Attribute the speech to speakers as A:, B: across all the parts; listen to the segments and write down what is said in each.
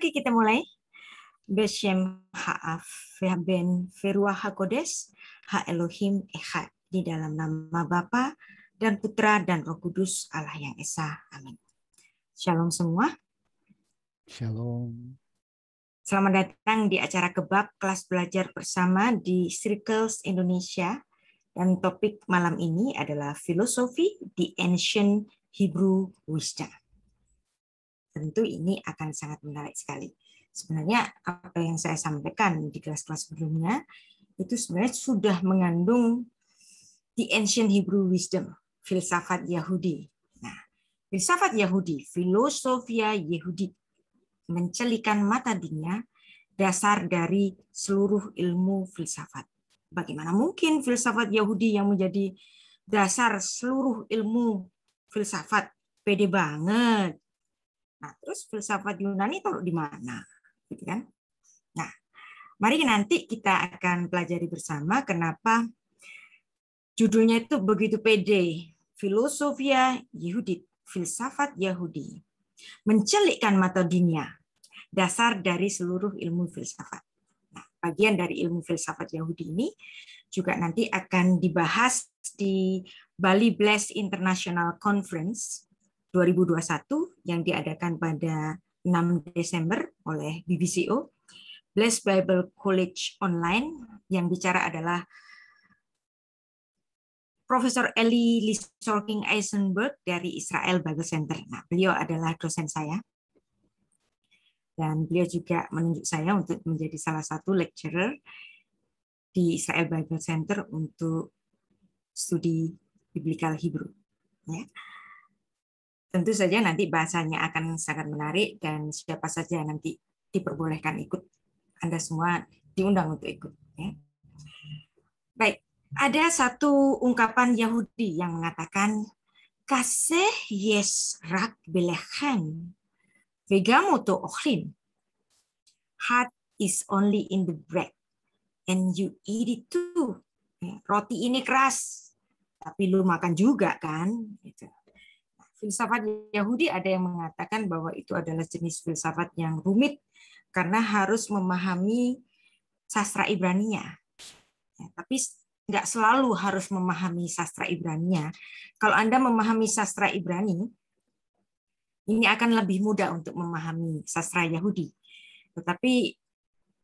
A: Oke, kita mulai. Beshem Ha'af Ben Feruah HaKodes Ha Elohim Echad di dalam nama Bapa dan Putra dan Roh Kudus Allah yang Esa. Amin. Shalom semua.
B: Shalom.
A: Selamat datang di acara kebab kelas belajar bersama di Circles Indonesia. Dan topik malam ini adalah filosofi di ancient Hebrew wisdom. Tentu ini akan sangat menarik sekali. Sebenarnya apa yang saya sampaikan di kelas-kelas sebelumnya itu sebenarnya sudah mengandung the ancient Hebrew wisdom, filsafat Yahudi. Nah, filsafat Yahudi, filosofia Yahudi mencelikan mata dunia dasar dari seluruh ilmu filsafat. Bagaimana mungkin filsafat Yahudi yang menjadi dasar seluruh ilmu filsafat? Pede banget. Nah, terus filsafat Yunani taruh di mana? Gitu kan? Nah, mari nanti kita akan pelajari bersama kenapa judulnya itu begitu pede. Filosofia Yahudi, filsafat Yahudi. Mencelikkan mata dunia, dasar dari seluruh ilmu filsafat. Nah, bagian dari ilmu filsafat Yahudi ini juga nanti akan dibahas di Bali Bless International Conference 2021 yang diadakan pada 6 Desember oleh BBCO. Blessed Bible College Online yang bicara adalah Profesor Eli Lisorking Eisenberg dari Israel Bible Center. Nah, beliau adalah dosen saya. Dan beliau juga menunjuk saya untuk menjadi salah satu lecturer di Israel Bible Center untuk studi biblical Hebrew. Ya tentu saja nanti bahasanya akan sangat menarik dan siapa saja nanti diperbolehkan ikut. Anda semua diundang untuk ikut. Ya. Baik, ada satu ungkapan Yahudi yang mengatakan kasih yes rak belechem vegamoto ochlin. Heart is only in the bread and you eat it too. Ya, roti ini keras, tapi lu makan juga kan? Gitu filsafat Yahudi ada yang mengatakan bahwa itu adalah jenis filsafat yang rumit karena harus memahami sastra Ibrani-nya. Ya, tapi nggak selalu harus memahami sastra Ibrani-nya. Kalau Anda memahami sastra Ibrani, ini akan lebih mudah untuk memahami sastra Yahudi. Tetapi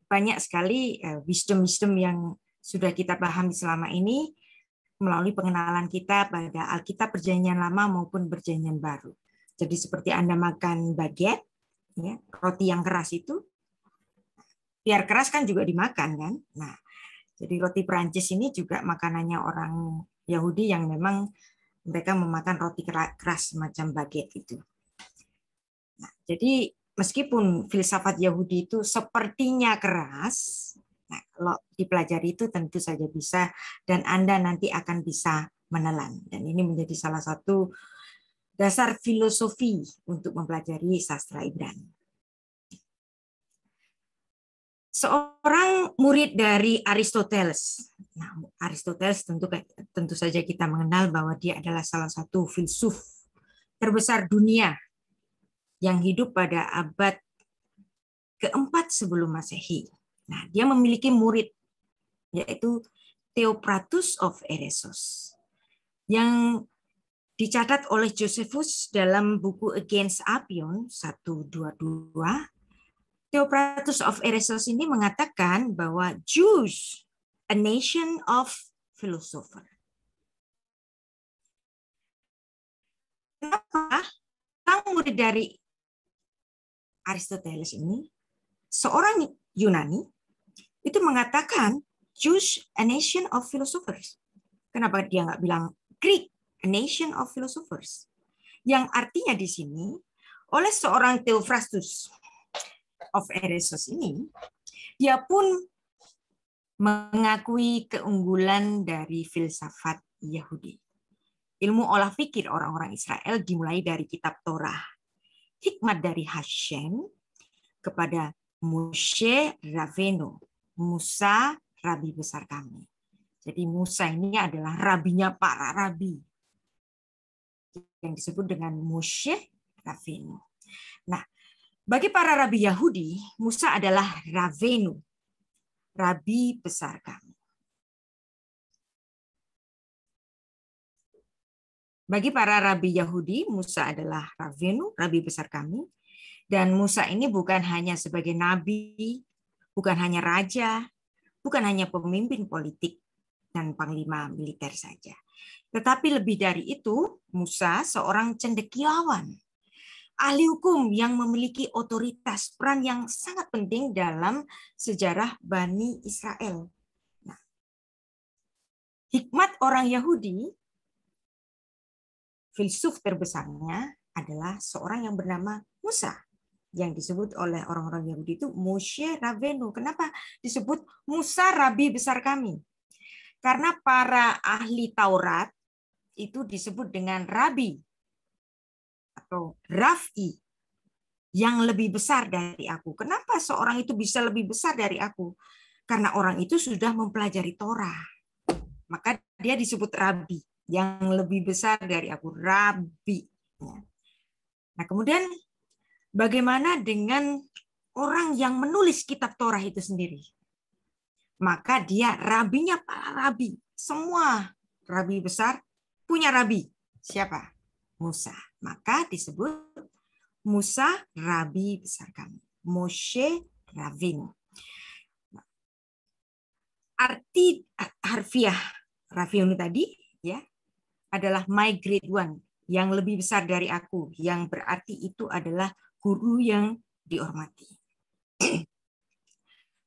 A: banyak sekali eh, wisdom-wisdom yang sudah kita pahami selama ini melalui pengenalan kita pada Alkitab Perjanjian Lama maupun Perjanjian Baru. Jadi seperti Anda makan baguette, ya, roti yang keras itu, biar keras kan juga dimakan kan. Nah, jadi roti Perancis ini juga makanannya orang Yahudi yang memang mereka memakan roti keras semacam baguette itu. Nah, jadi meskipun filsafat Yahudi itu sepertinya keras, Nah, kalau dipelajari itu tentu saja bisa dan Anda nanti akan bisa menelan. Dan ini menjadi salah satu dasar filosofi untuk mempelajari sastra Ibrani. Seorang murid dari Aristoteles. Nah, Aristoteles tentu tentu saja kita mengenal bahwa dia adalah salah satu filsuf terbesar dunia yang hidup pada abad keempat sebelum Masehi. Nah, dia memiliki murid yaitu Theopratus of Eresos yang dicatat oleh Josephus dalam buku Against Apion 122. Theopratus of Eresos ini mengatakan bahwa Jews a nation of philosopher. Kenapa sang murid dari Aristoteles ini seorang Yunani itu mengatakan Jews a nation of philosophers. Kenapa dia nggak bilang Greek a nation of philosophers? Yang artinya di sini oleh seorang Theophrastus of Eresos ini, dia pun mengakui keunggulan dari filsafat Yahudi. Ilmu olah pikir orang-orang Israel dimulai dari kitab Torah. Hikmat dari Hashem kepada Moshe Raveno Musa, rabi besar kami. Jadi Musa ini adalah rabinya para rabi. Yang disebut dengan Moshe Ravino. Nah, Bagi para rabi Yahudi, Musa adalah Ravenu, rabi besar kami. Bagi para rabi Yahudi, Musa adalah Ravenu, rabi besar kami. Dan Musa ini bukan hanya sebagai nabi, bukan hanya raja, bukan hanya pemimpin politik dan panglima militer saja. Tetapi lebih dari itu, Musa seorang cendekiawan ahli hukum yang memiliki otoritas peran yang sangat penting dalam sejarah Bani Israel. Nah, hikmat orang Yahudi, filsuf terbesarnya adalah seorang yang bernama Musa yang disebut oleh orang-orang Yahudi itu Moshe Ravenu. Kenapa disebut Musa Rabi besar kami? Karena para ahli Taurat itu disebut dengan rabi atau Rafi yang lebih besar dari aku. Kenapa seorang itu bisa lebih besar dari aku? Karena orang itu sudah mempelajari Torah. Maka dia disebut rabi yang lebih besar dari aku, rabi. Nah, kemudian bagaimana dengan orang yang menulis kitab Torah itu sendiri? Maka dia rabinya para rabi. Semua rabi besar punya rabi. Siapa? Musa. Maka disebut Musa Rabi besar kami. Moshe Ravin. Arti harfiah Ravin tadi ya adalah my great one yang lebih besar dari aku yang berarti itu adalah guru yang dihormati.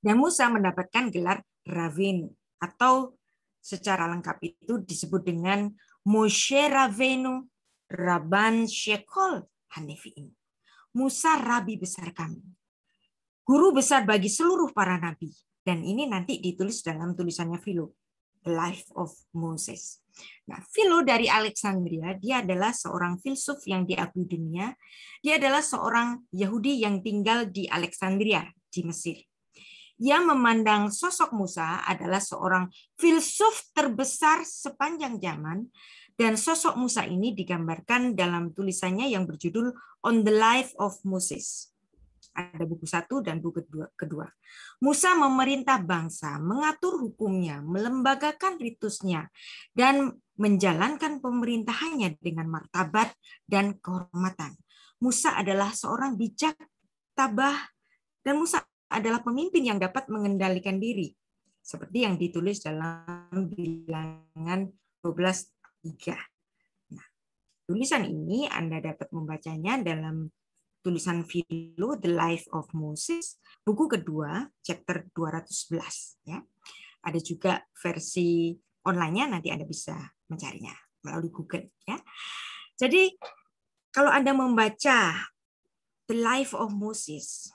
A: Dan Musa mendapatkan gelar Ravin atau secara lengkap itu disebut dengan Moshe Ravenu Raban Shekol Hanifi'in. Musa rabi besar kami. Guru besar bagi seluruh para nabi. Dan ini nanti ditulis dalam tulisannya Philo. The Life of Moses. Nah, Philo dari Alexandria, dia adalah seorang filsuf yang diakui dunia. Dia adalah seorang Yahudi yang tinggal di Alexandria, di Mesir. Ia memandang sosok Musa adalah seorang filsuf terbesar sepanjang zaman dan sosok Musa ini digambarkan dalam tulisannya yang berjudul On the Life of Moses. Ada buku satu dan buku kedua. Musa memerintah bangsa, mengatur hukumnya, melembagakan ritusnya, dan menjalankan pemerintahannya dengan martabat dan kehormatan. Musa adalah seorang bijak, tabah, dan Musa adalah pemimpin yang dapat mengendalikan diri. Seperti yang ditulis dalam bilangan 12 tiga. Nah, tulisan ini Anda dapat membacanya dalam tulisan Philo The Life of Moses, buku kedua, chapter 211 ya. Ada juga versi online-nya nanti Anda bisa mencarinya melalui Google ya. Jadi kalau Anda membaca The Life of Moses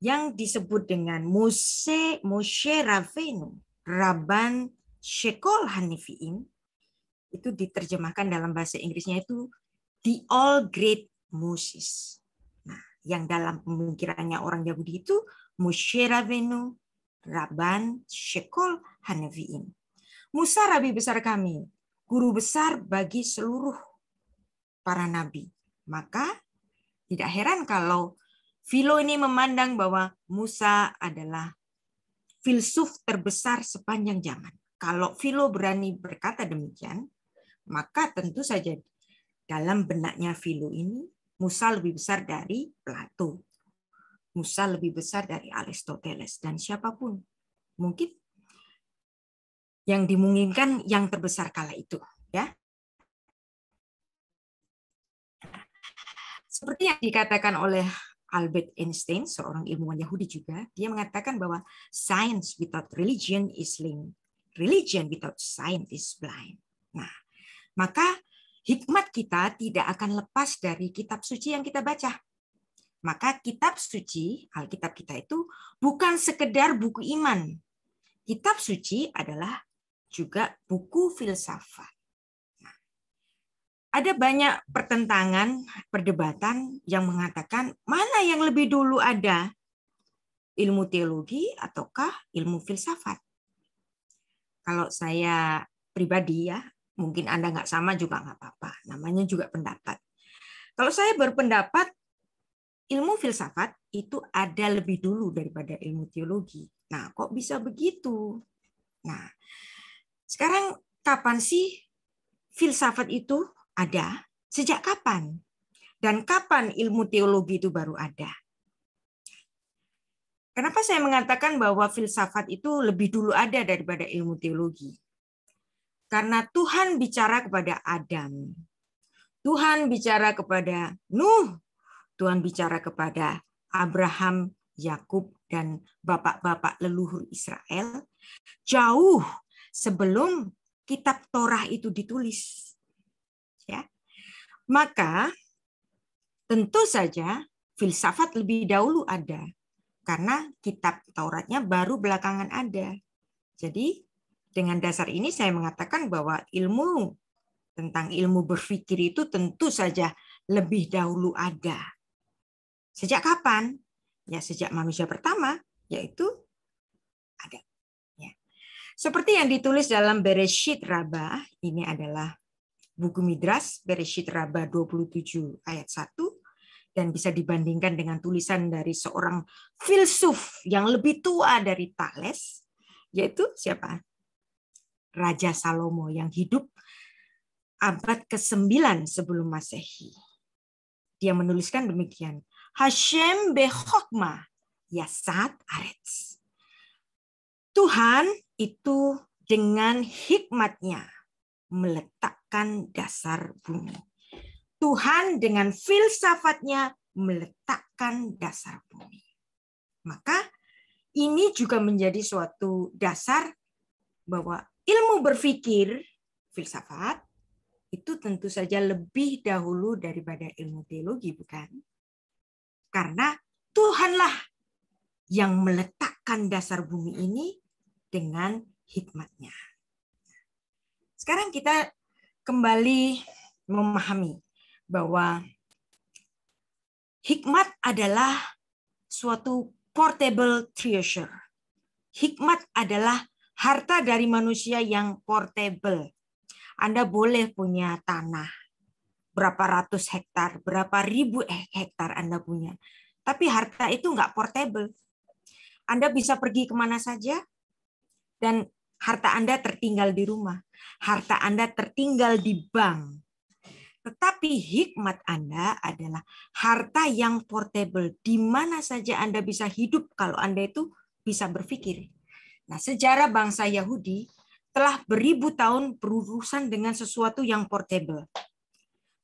A: yang disebut dengan Mose Moshe Ravenu Rabban Shekol Hanifiim itu diterjemahkan dalam bahasa Inggrisnya itu the all great Moses. Nah, yang dalam pemikirannya orang Yahudi itu Moshe Rabenu, Rabban, Shekol, Haneviim. Musa rabi besar kami, guru besar bagi seluruh para nabi. Maka tidak heran kalau Philo ini memandang bahwa Musa adalah filsuf terbesar sepanjang zaman. Kalau Philo berani berkata demikian, maka tentu saja dalam benaknya Philo ini Musa lebih besar dari Plato. Musa lebih besar dari Aristoteles dan siapa pun. Mungkin yang dimungkinkan yang terbesar kala itu, ya. Seperti yang dikatakan oleh Albert Einstein, seorang ilmuwan Yahudi juga, dia mengatakan bahwa science without religion is lame. Religion without science is blind. Nah, maka hikmat kita tidak akan lepas dari kitab suci yang kita baca. Maka kitab suci, Alkitab kita itu bukan sekedar buku iman. Kitab suci adalah juga buku filsafat. Nah, ada banyak pertentangan, perdebatan yang mengatakan mana yang lebih dulu ada, ilmu teologi ataukah ilmu filsafat. Kalau saya pribadi ya, Mungkin Anda nggak sama juga nggak apa-apa. Namanya juga pendapat. Kalau saya berpendapat, ilmu filsafat itu ada lebih dulu daripada ilmu teologi. Nah, kok bisa begitu? Nah, sekarang kapan sih filsafat itu ada? Sejak kapan? Dan kapan ilmu teologi itu baru ada? Kenapa saya mengatakan bahwa filsafat itu lebih dulu ada daripada ilmu teologi? Karena Tuhan bicara kepada Adam. Tuhan bicara kepada Nuh. Tuhan bicara kepada Abraham, Yakub, dan bapak-bapak leluhur Israel jauh sebelum kitab Torah itu ditulis. Ya. Maka tentu saja filsafat lebih dahulu ada karena kitab Tauratnya baru belakangan ada. Jadi dengan dasar ini saya mengatakan bahwa ilmu tentang ilmu berpikir itu tentu saja lebih dahulu ada. Sejak kapan? Ya sejak manusia pertama, yaitu ada. Ya. Seperti yang ditulis dalam Bereshit Rabah, ini adalah buku Midras, Bereshit Rabah 27 ayat 1, dan bisa dibandingkan dengan tulisan dari seorang filsuf yang lebih tua dari Thales, yaitu siapa? Raja Salomo yang hidup abad ke-9 sebelum Masehi. Dia menuliskan demikian. Hashem behokma yasat arets. Tuhan itu dengan hikmatnya meletakkan dasar bumi. Tuhan dengan filsafatnya meletakkan dasar bumi. Maka ini juga menjadi suatu dasar bahwa ilmu berpikir, filsafat, itu tentu saja lebih dahulu daripada ilmu teologi, bukan? Karena Tuhanlah yang meletakkan dasar bumi ini dengan hikmatnya. Sekarang kita kembali memahami bahwa hikmat adalah suatu portable treasure. Hikmat adalah harta dari manusia yang portable, anda boleh punya tanah berapa ratus hektar, berapa ribu hektar Anda punya. Tapi harta itu nggak portable. Anda bisa pergi ke mana saja, dan harta Anda tertinggal di rumah. Harta Anda tertinggal di bank. Tetapi hikmat Anda adalah harta yang portable. Di mana saja Anda bisa hidup kalau Anda itu bisa berpikir. Nah, sejarah bangsa Yahudi telah beribu tahun berurusan dengan sesuatu yang portable.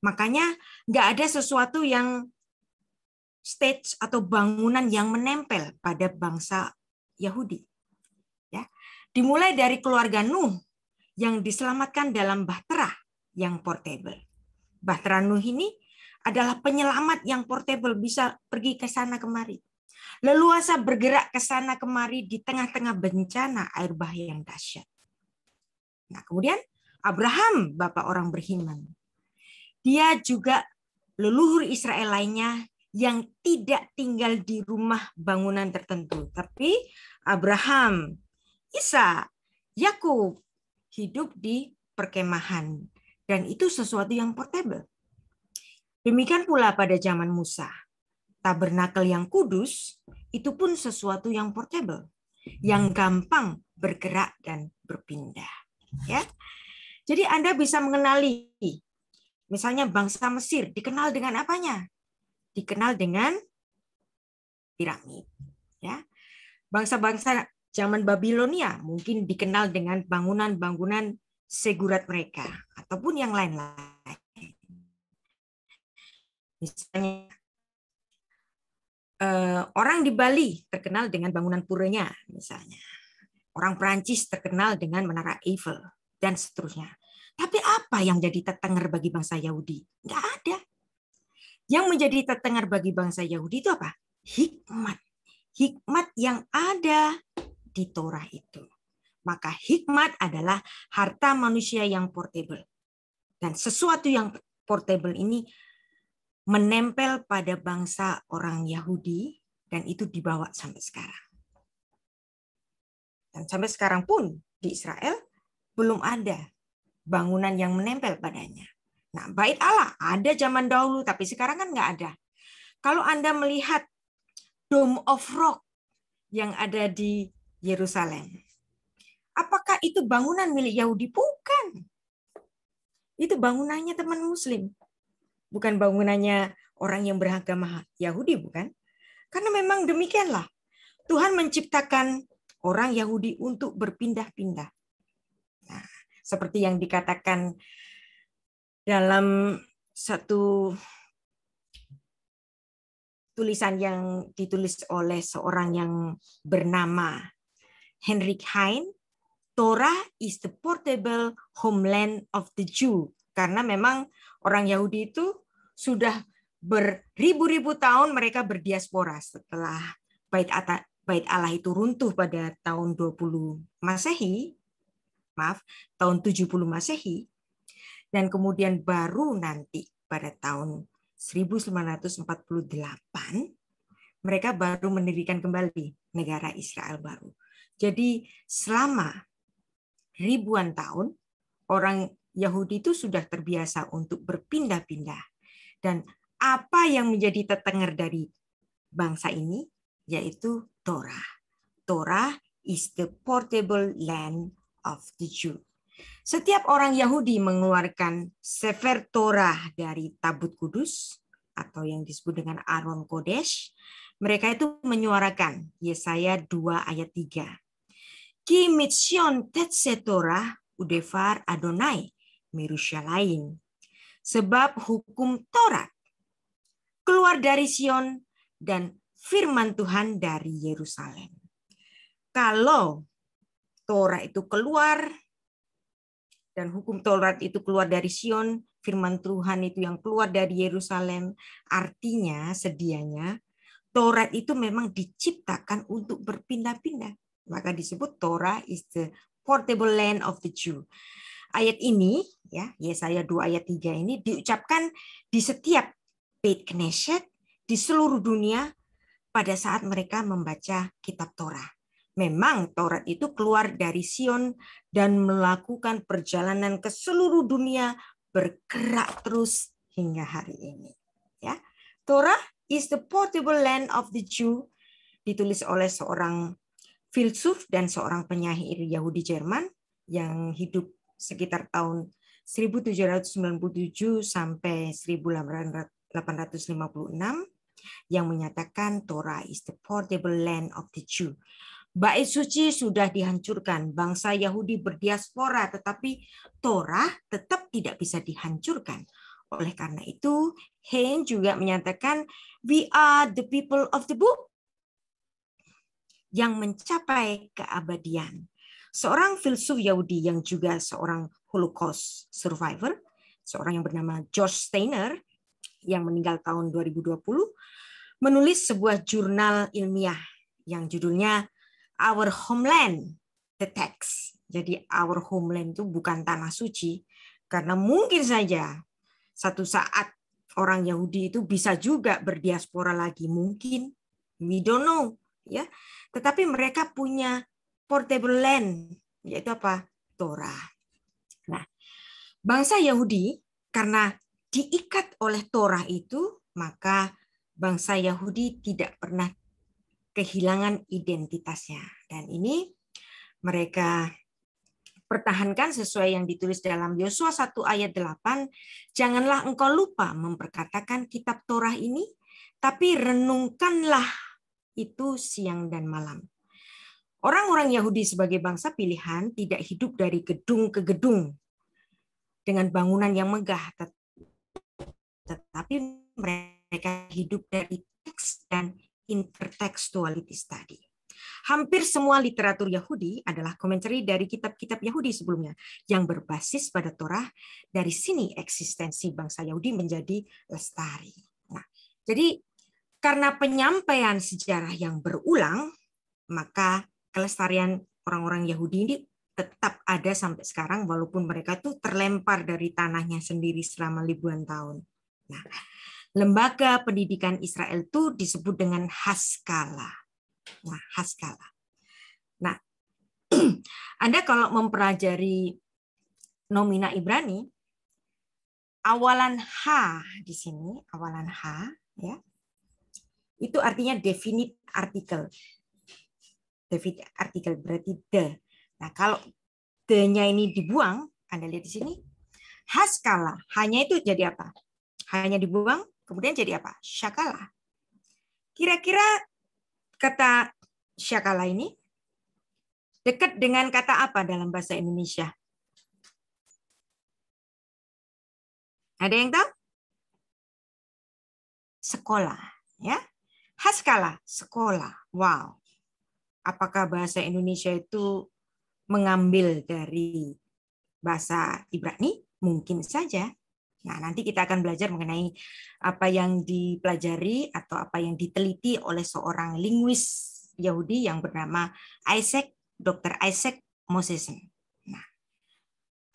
A: Makanya nggak ada sesuatu yang stage atau bangunan yang menempel pada bangsa Yahudi. Ya, dimulai dari keluarga Nuh yang diselamatkan dalam bahtera yang portable. Bahtera Nuh ini adalah penyelamat yang portable bisa pergi ke sana kemari. Leluasa bergerak ke sana kemari di tengah-tengah bencana air bah yang dahsyat. Nah, kemudian Abraham, bapak orang beriman. Dia juga leluhur Israel lainnya yang tidak tinggal di rumah bangunan tertentu, tapi Abraham, Isa, Yakub hidup di perkemahan dan itu sesuatu yang portable. Demikian pula pada zaman Musa. Tabernakel yang kudus itu pun sesuatu yang portable, yang gampang bergerak dan berpindah ya. Jadi Anda bisa mengenali misalnya bangsa Mesir dikenal dengan apanya? Dikenal dengan piramid, ya. Bangsa-bangsa zaman Babilonia mungkin dikenal dengan bangunan-bangunan segurat mereka ataupun yang lain-lain. Misalnya eh, orang di Bali terkenal dengan bangunan puranya misalnya Orang Prancis terkenal dengan Menara Eiffel, dan seterusnya. Tapi apa yang jadi tetenger bagi bangsa Yahudi? Nggak ada. Yang menjadi tetenger bagi bangsa Yahudi itu apa? Hikmat. Hikmat yang ada di Torah itu. Maka hikmat adalah harta manusia yang portable. Dan sesuatu yang portable ini menempel pada bangsa orang Yahudi dan itu dibawa sampai sekarang. Dan sampai sekarang pun di Israel belum ada bangunan yang menempel padanya. Nah, bait Allah ada zaman dahulu, tapi sekarang kan nggak ada. Kalau Anda melihat Dome of Rock yang ada di Yerusalem, apakah itu bangunan milik Yahudi? Bukan. Itu bangunannya teman Muslim. Bukan bangunannya orang yang beragama Yahudi, bukan? Karena memang demikianlah. Tuhan menciptakan orang Yahudi untuk berpindah-pindah. Nah, seperti yang dikatakan dalam satu tulisan yang ditulis oleh seorang yang bernama Henrik Hein, Torah is the portable homeland of the Jew. Karena memang orang Yahudi itu sudah beribu-ribu tahun mereka berdiaspora setelah bait bait Allah itu runtuh pada tahun 20 Masehi, maaf, tahun 70 Masehi, dan kemudian baru nanti pada tahun 1948 mereka baru mendirikan kembali negara Israel baru. Jadi selama ribuan tahun orang Yahudi itu sudah terbiasa untuk berpindah-pindah dan apa yang menjadi tetenger dari bangsa ini yaitu Torah. Torah is the portable land of the Jew. Setiap orang Yahudi mengeluarkan Sefer Torah dari tabut kudus atau yang disebut dengan Aron Kodesh, mereka itu menyuarakan Yesaya 2 ayat 3. Ki mitsion tetse Torah udevar Adonai Mirushalayim. Sebab hukum Torah keluar dari Sion dan firman Tuhan dari Yerusalem. Kalau Torah itu keluar dan hukum Taurat itu keluar dari Sion, firman Tuhan itu yang keluar dari Yerusalem, artinya sedianya Taurat itu memang diciptakan untuk berpindah-pindah. Maka disebut Torah is the portable land of the Jew. Ayat ini ya, Yesaya 2 ayat 3 ini diucapkan di setiap Beit Knesset di seluruh dunia pada saat mereka membaca kitab Torah. Memang Taurat itu keluar dari Sion dan melakukan perjalanan ke seluruh dunia bergerak terus hingga hari ini. Ya, Torah is the portable land of the Jew ditulis oleh seorang filsuf dan seorang penyair Yahudi Jerman yang hidup sekitar tahun 1797 sampai 1856 yang menyatakan Torah is the portable land of the Jew. Bait suci sudah dihancurkan, bangsa Yahudi berdiaspora, tetapi Torah tetap tidak bisa dihancurkan. Oleh karena itu, Hein juga menyatakan, we are the people of the book yang mencapai keabadian. Seorang filsuf Yahudi yang juga seorang Holocaust survivor, seorang yang bernama George Steiner, yang meninggal tahun 2020, menulis sebuah jurnal ilmiah yang judulnya Our Homeland, the Text. Jadi our homeland itu bukan tanah suci, karena mungkin saja satu saat orang Yahudi itu bisa juga berdiaspora lagi, mungkin, we don't know, ya. Tetapi mereka punya portable land, yaitu apa? Torah. Nah, bangsa Yahudi karena diikat oleh Torah itu, maka bangsa Yahudi tidak pernah kehilangan identitasnya. Dan ini mereka pertahankan sesuai yang ditulis dalam Yosua 1 ayat 8, janganlah engkau lupa memperkatakan kitab Torah ini, tapi renungkanlah itu siang dan malam. Orang-orang Yahudi sebagai bangsa pilihan tidak hidup dari gedung ke gedung dengan bangunan yang megah, tetapi mereka hidup dari teks dan intertekstualitas tadi. Hampir semua literatur Yahudi adalah komentari dari kitab-kitab Yahudi sebelumnya yang berbasis pada Torah. Dari sini eksistensi bangsa Yahudi menjadi lestari. Nah, jadi karena penyampaian sejarah yang berulang, maka kelestarian orang-orang Yahudi ini tetap ada sampai sekarang walaupun mereka tuh terlempar dari tanahnya sendiri selama ribuan tahun. Nah, lembaga pendidikan Israel itu disebut dengan Haskala. Nah, Haskala. Nah, Anda kalau mempelajari nomina Ibrani, awalan H di sini, awalan H, ya, itu artinya definite artikel. Artikel berarti the. Nah, kalau the-nya ini dibuang, Anda lihat di sini, haskala, hanya itu jadi apa? Hanya dibuang, kemudian jadi apa? Syakala. Kira-kira kata syakala ini dekat dengan kata apa dalam bahasa Indonesia? Ada yang tahu? Sekolah, ya. Haskala, sekolah. Wow. Apakah bahasa Indonesia itu mengambil dari bahasa Ibrani? Mungkin saja. Nah, nanti kita akan belajar mengenai apa yang dipelajari atau apa yang diteliti oleh seorang linguis Yahudi yang bernama Isaac, Dr. Isaac Mosesen. Nah,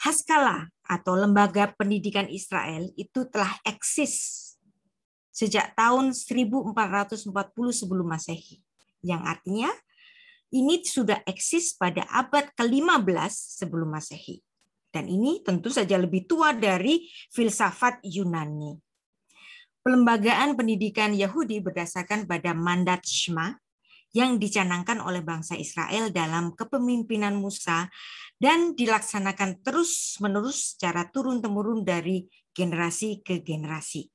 A: Haskalah atau Lembaga Pendidikan Israel itu telah eksis sejak tahun 1440 sebelum Masehi. Yang artinya ini sudah eksis pada abad ke-15 sebelum Masehi. Dan ini tentu saja lebih tua dari filsafat Yunani. Pelembagaan pendidikan Yahudi berdasarkan pada mandat Shema yang dicanangkan oleh bangsa Israel dalam kepemimpinan Musa dan dilaksanakan terus-menerus secara turun-temurun dari generasi ke generasi.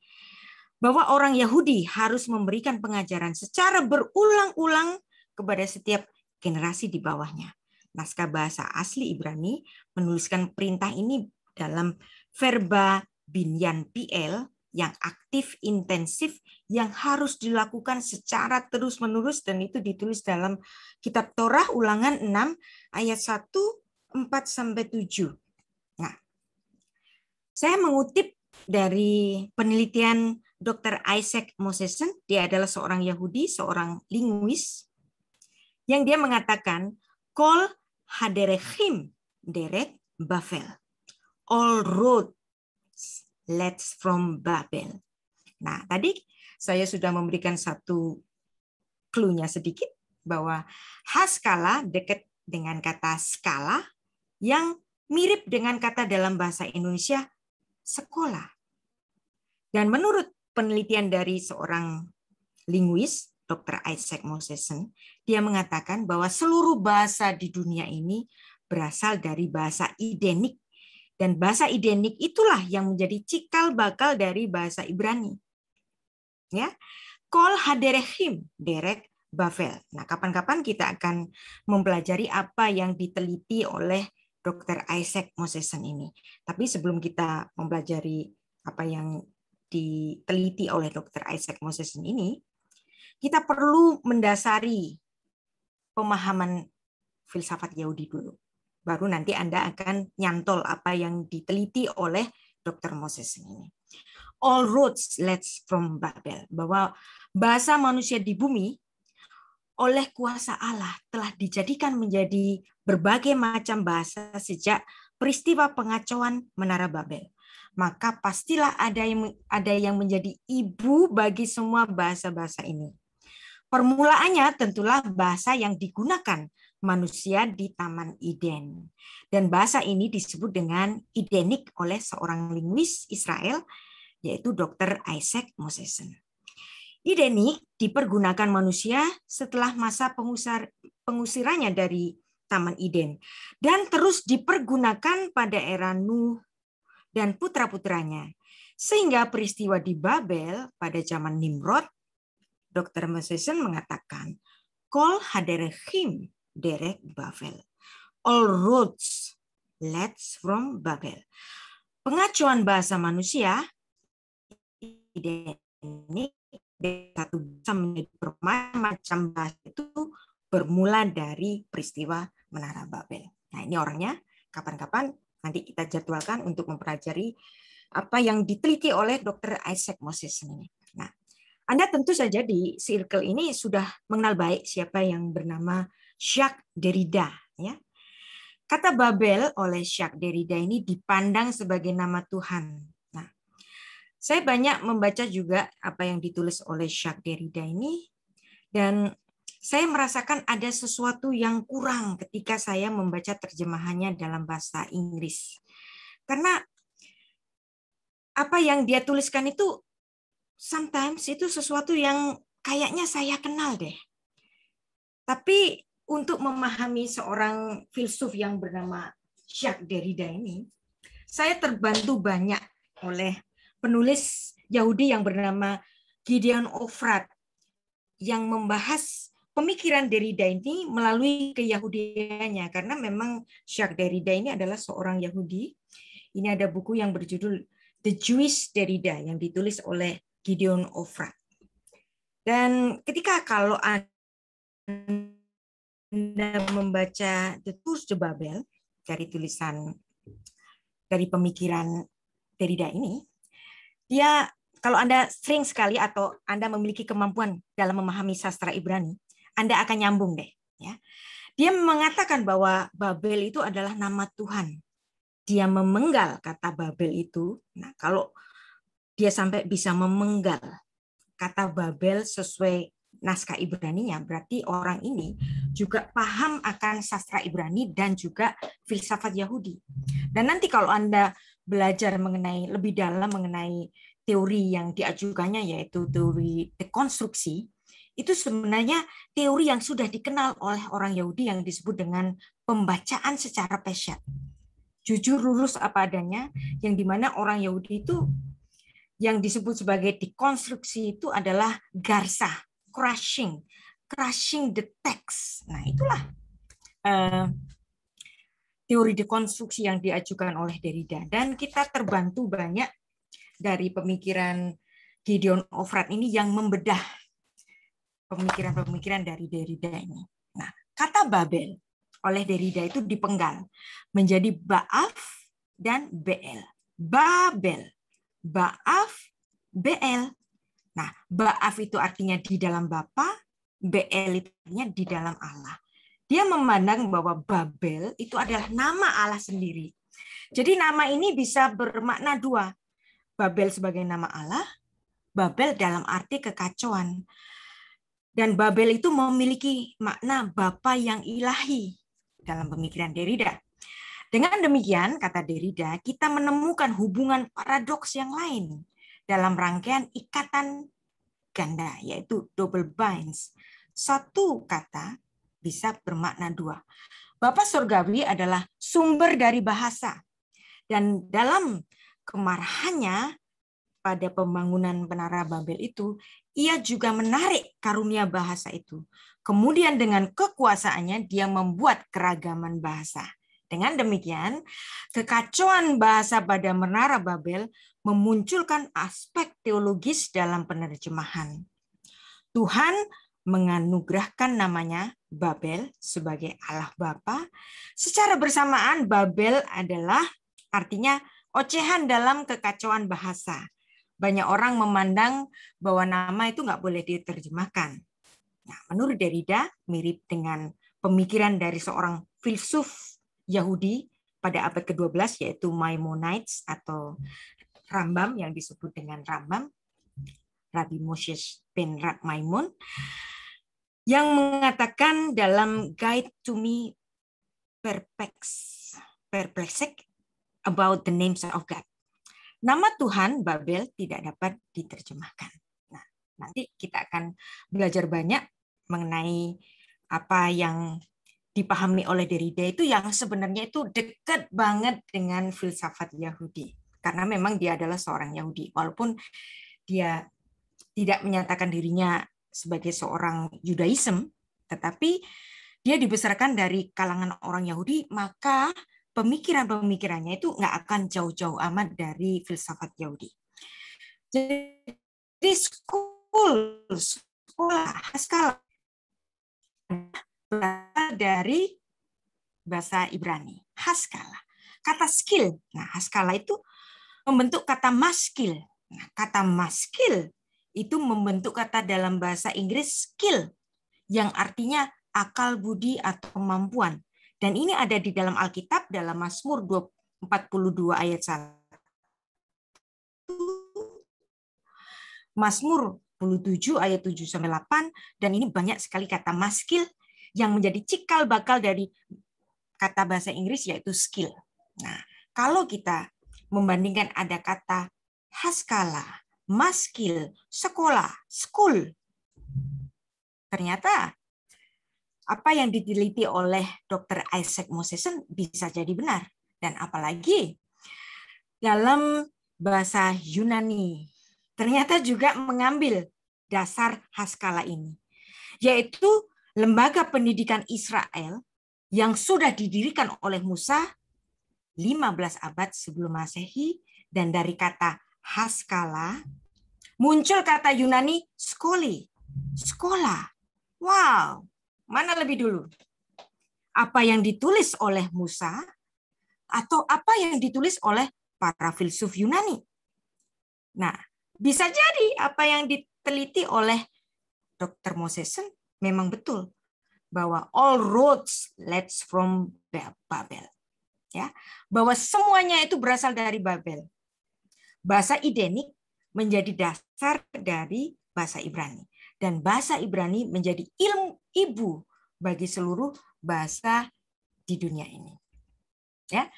A: Bahwa orang Yahudi harus memberikan pengajaran secara berulang-ulang kepada setiap generasi di bawahnya naskah bahasa asli Ibrani menuliskan perintah ini dalam verba binyan PL yang aktif intensif yang harus dilakukan secara terus-menerus dan itu ditulis dalam kitab Torah ulangan 6 ayat 1 4 sampai 7. Nah, saya mengutip dari penelitian Dr. Isaac Mosesen, dia adalah seorang Yahudi, seorang linguis, yang dia mengatakan, Kol Haderechim derek Babel. All roads led from Babel. Nah, tadi saya sudah memberikan satu clue-nya sedikit bahwa haskala dekat dengan kata skala yang mirip dengan kata dalam bahasa Indonesia sekolah. Dan menurut penelitian dari seorang linguis, Dr. Isaac Mosesen, dia mengatakan bahwa seluruh bahasa di dunia ini berasal dari bahasa idenik. Dan bahasa idenik itulah yang menjadi cikal bakal dari bahasa Ibrani. Ya, Kol haderechim, derek Bavel. Nah, kapan-kapan kita akan mempelajari apa yang diteliti oleh Dr. Isaac Mosesen ini. Tapi sebelum kita mempelajari apa yang diteliti oleh Dr. Isaac Mosesen ini, kita perlu mendasari pemahaman filsafat Yahudi dulu. Baru nanti Anda akan nyantol apa yang diteliti oleh Dr. Moses ini. All roads leads from Babel. Bahwa bahasa manusia di bumi oleh kuasa Allah telah dijadikan menjadi berbagai macam bahasa sejak peristiwa pengacauan Menara Babel. Maka pastilah ada yang ada yang menjadi ibu bagi semua bahasa-bahasa ini. Permulaannya tentulah bahasa yang digunakan manusia di Taman Eden. Dan bahasa ini disebut dengan idenik oleh seorang linguis Israel, yaitu Dr. Isaac Mosesen. Idenik dipergunakan manusia setelah masa pengusir, pengusirannya dari Taman Eden dan terus dipergunakan pada era Nuh dan putra-putranya. Sehingga peristiwa di Babel pada zaman Nimrod Dr. Mosesen mengatakan, Kol haderechim derek Babel. All roads leads from Babel. Pengacuan bahasa manusia ini satu bisa menjadi bermacam bahasa itu bermula dari peristiwa Menara Babel. Nah ini orangnya kapan-kapan nanti kita jadwalkan untuk mempelajari apa yang diteliti oleh Dr. Isaac Moses ini. Nah, anda tentu saja di circle ini sudah mengenal baik siapa yang bernama Jacques Derrida. Ya. Kata Babel oleh Jacques Derrida ini dipandang sebagai nama Tuhan. Nah, saya banyak membaca juga apa yang ditulis oleh Jacques Derrida ini, dan saya merasakan ada sesuatu yang kurang ketika saya membaca terjemahannya dalam bahasa Inggris. Karena apa yang dia tuliskan itu sometimes itu sesuatu yang kayaknya saya kenal deh. Tapi untuk memahami seorang filsuf yang bernama Jacques Derrida ini, saya terbantu banyak oleh penulis Yahudi yang bernama Gideon Ofrat yang membahas pemikiran Derrida ini melalui keyahudiannya karena memang Jacques Derrida ini adalah seorang Yahudi. Ini ada buku yang berjudul The Jewish Derrida yang ditulis oleh Gideon Ofrat. Dan ketika kalau Anda membaca The Tours de Babel dari tulisan dari pemikiran Derrida ini, dia kalau Anda sering sekali atau Anda memiliki kemampuan dalam memahami sastra Ibrani, Anda akan nyambung deh. Ya. Dia mengatakan bahwa Babel itu adalah nama Tuhan. Dia memenggal kata Babel itu. Nah, kalau dia sampai bisa memenggal kata Babel sesuai naskah Ibrani-nya, berarti orang ini juga paham akan sastra Ibrani dan juga filsafat Yahudi. Dan nanti kalau Anda belajar mengenai lebih dalam mengenai teori yang diajukannya yaitu teori dekonstruksi, itu sebenarnya teori yang sudah dikenal oleh orang Yahudi yang disebut dengan pembacaan secara pesyat. Jujur lurus apa adanya, yang di mana orang Yahudi itu yang disebut sebagai dekonstruksi itu adalah garsa, crushing, crushing the text. Nah itulah uh, teori dekonstruksi yang diajukan oleh Derrida dan kita terbantu banyak dari pemikiran Gideon Ofrat ini yang membedah pemikiran-pemikiran dari Derrida ini. Nah kata Babel oleh Derrida itu dipenggal menjadi Baaf dan Bel. Babel Ba'af, BL. Nah, Ba'af itu artinya di dalam Bapa, BL itu artinya di dalam Allah. Dia memandang bahwa Babel itu adalah nama Allah sendiri. Jadi nama ini bisa bermakna dua. Babel sebagai nama Allah, Babel dalam arti kekacauan. Dan Babel itu memiliki makna Bapa yang ilahi dalam pemikiran Derrida. Dengan demikian, kata Derrida, kita menemukan hubungan paradoks yang lain dalam rangkaian ikatan ganda, yaitu double binds. Satu kata bisa bermakna dua. Bapak Surgawi adalah sumber dari bahasa. Dan dalam kemarahannya pada pembangunan Menara Babel itu, ia juga menarik karunia bahasa itu. Kemudian dengan kekuasaannya dia membuat keragaman bahasa. Dengan demikian, kekacauan bahasa pada Menara Babel memunculkan aspek teologis dalam penerjemahan. Tuhan menganugerahkan namanya Babel sebagai Allah Bapa. Secara bersamaan Babel adalah artinya ocehan dalam kekacauan bahasa. Banyak orang memandang bahwa nama itu nggak boleh diterjemahkan. Nah, menurut Derrida, mirip dengan pemikiran dari seorang filsuf Yahudi pada abad ke-12 yaitu Maimonides atau Rambam yang disebut dengan Rambam, Rabbi Moses bin Maimun, yang mengatakan dalam Guide to Me Perplex, Perplexed about the names of God. Nama Tuhan Babel tidak dapat diterjemahkan. Nah, nanti kita akan belajar banyak mengenai apa yang dipahami oleh Derrida itu yang sebenarnya itu dekat banget dengan filsafat Yahudi. Karena memang dia adalah seorang Yahudi. Walaupun dia tidak menyatakan dirinya sebagai seorang Judaism, tetapi dia dibesarkan dari kalangan orang Yahudi, maka pemikiran-pemikirannya itu nggak akan jauh-jauh amat dari filsafat Yahudi. Jadi school, sekolah, haskala dari bahasa Ibrani, haskala. Kata skill. Nah, haskala itu membentuk kata maskil. Nah, kata maskil itu membentuk kata dalam bahasa Inggris skill yang artinya akal budi atau kemampuan. Dan ini ada di dalam Alkitab dalam Mazmur 42 ayat 1. Mazmur 47 ayat 7 sampai 8 dan ini banyak sekali kata maskil yang menjadi cikal bakal dari kata bahasa Inggris yaitu skill. Nah, kalau kita membandingkan ada kata haskala, maskil, sekolah, school. ternyata apa yang diteliti oleh Dr. Isaac Moseson bisa jadi benar. Dan apalagi dalam bahasa Yunani ternyata juga mengambil dasar Haskala ini, yaitu lembaga pendidikan Israel yang sudah didirikan oleh Musa 15 abad sebelum Masehi dan dari kata Haskala muncul kata Yunani skoli, sekolah. Wow, mana lebih dulu? Apa yang ditulis oleh Musa atau apa yang ditulis oleh para filsuf Yunani? Nah, bisa jadi apa yang diteliti oleh Dr. Moseson memang betul bahwa all roads leads from Babel. Ya, bahwa semuanya itu berasal dari Babel. Bahasa Idenik menjadi dasar dari bahasa Ibrani dan bahasa Ibrani menjadi ilmu ibu bagi seluruh bahasa di dunia ini. Ya.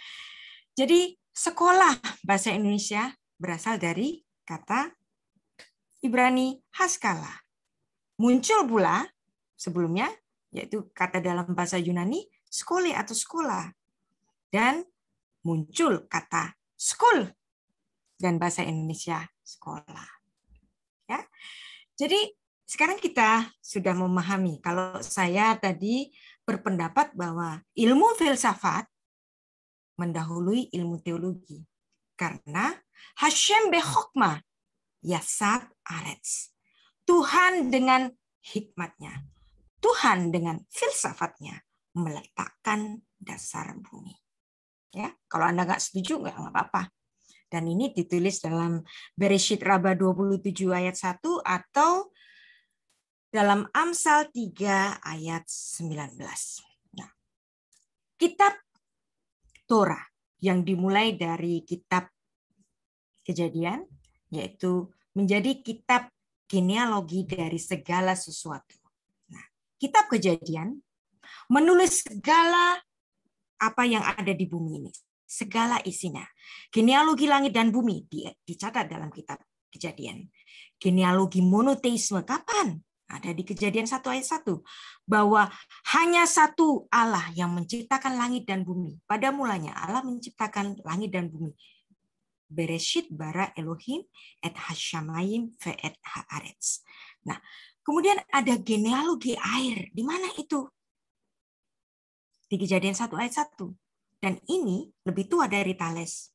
A: Jadi sekolah bahasa Indonesia berasal dari kata Ibrani haskala. Muncul pula sebelumnya yaitu kata dalam bahasa Yunani skole atau sekolah. Dan muncul kata school dan bahasa Indonesia sekolah. Ya. Jadi sekarang kita sudah memahami kalau saya tadi berpendapat bahwa ilmu filsafat mendahului ilmu teologi karena Hashem behokma yasat arets. Tuhan dengan hikmatnya Tuhan dengan filsafatnya meletakkan dasar bumi. Ya, kalau Anda nggak setuju nggak apa-apa. Dan ini ditulis dalam Bereshit Raba 27 ayat 1 atau dalam Amsal 3 ayat 19. Nah, kitab Torah yang dimulai dari kitab Kejadian yaitu menjadi kitab genealogi dari segala sesuatu kitab kejadian menulis segala apa yang ada di bumi ini. Segala isinya. Genealogi langit dan bumi dicatat dalam kitab kejadian. Genealogi monoteisme kapan? Ada di kejadian satu ayat satu bahwa hanya satu Allah yang menciptakan langit dan bumi. Pada mulanya Allah menciptakan langit dan bumi. Bereshit bara Elohim et hashamayim ve et haaretz. Nah, Kemudian ada genealogi air. Di mana itu? Di kejadian 1 ayat 1. Dan ini lebih tua dari Thales.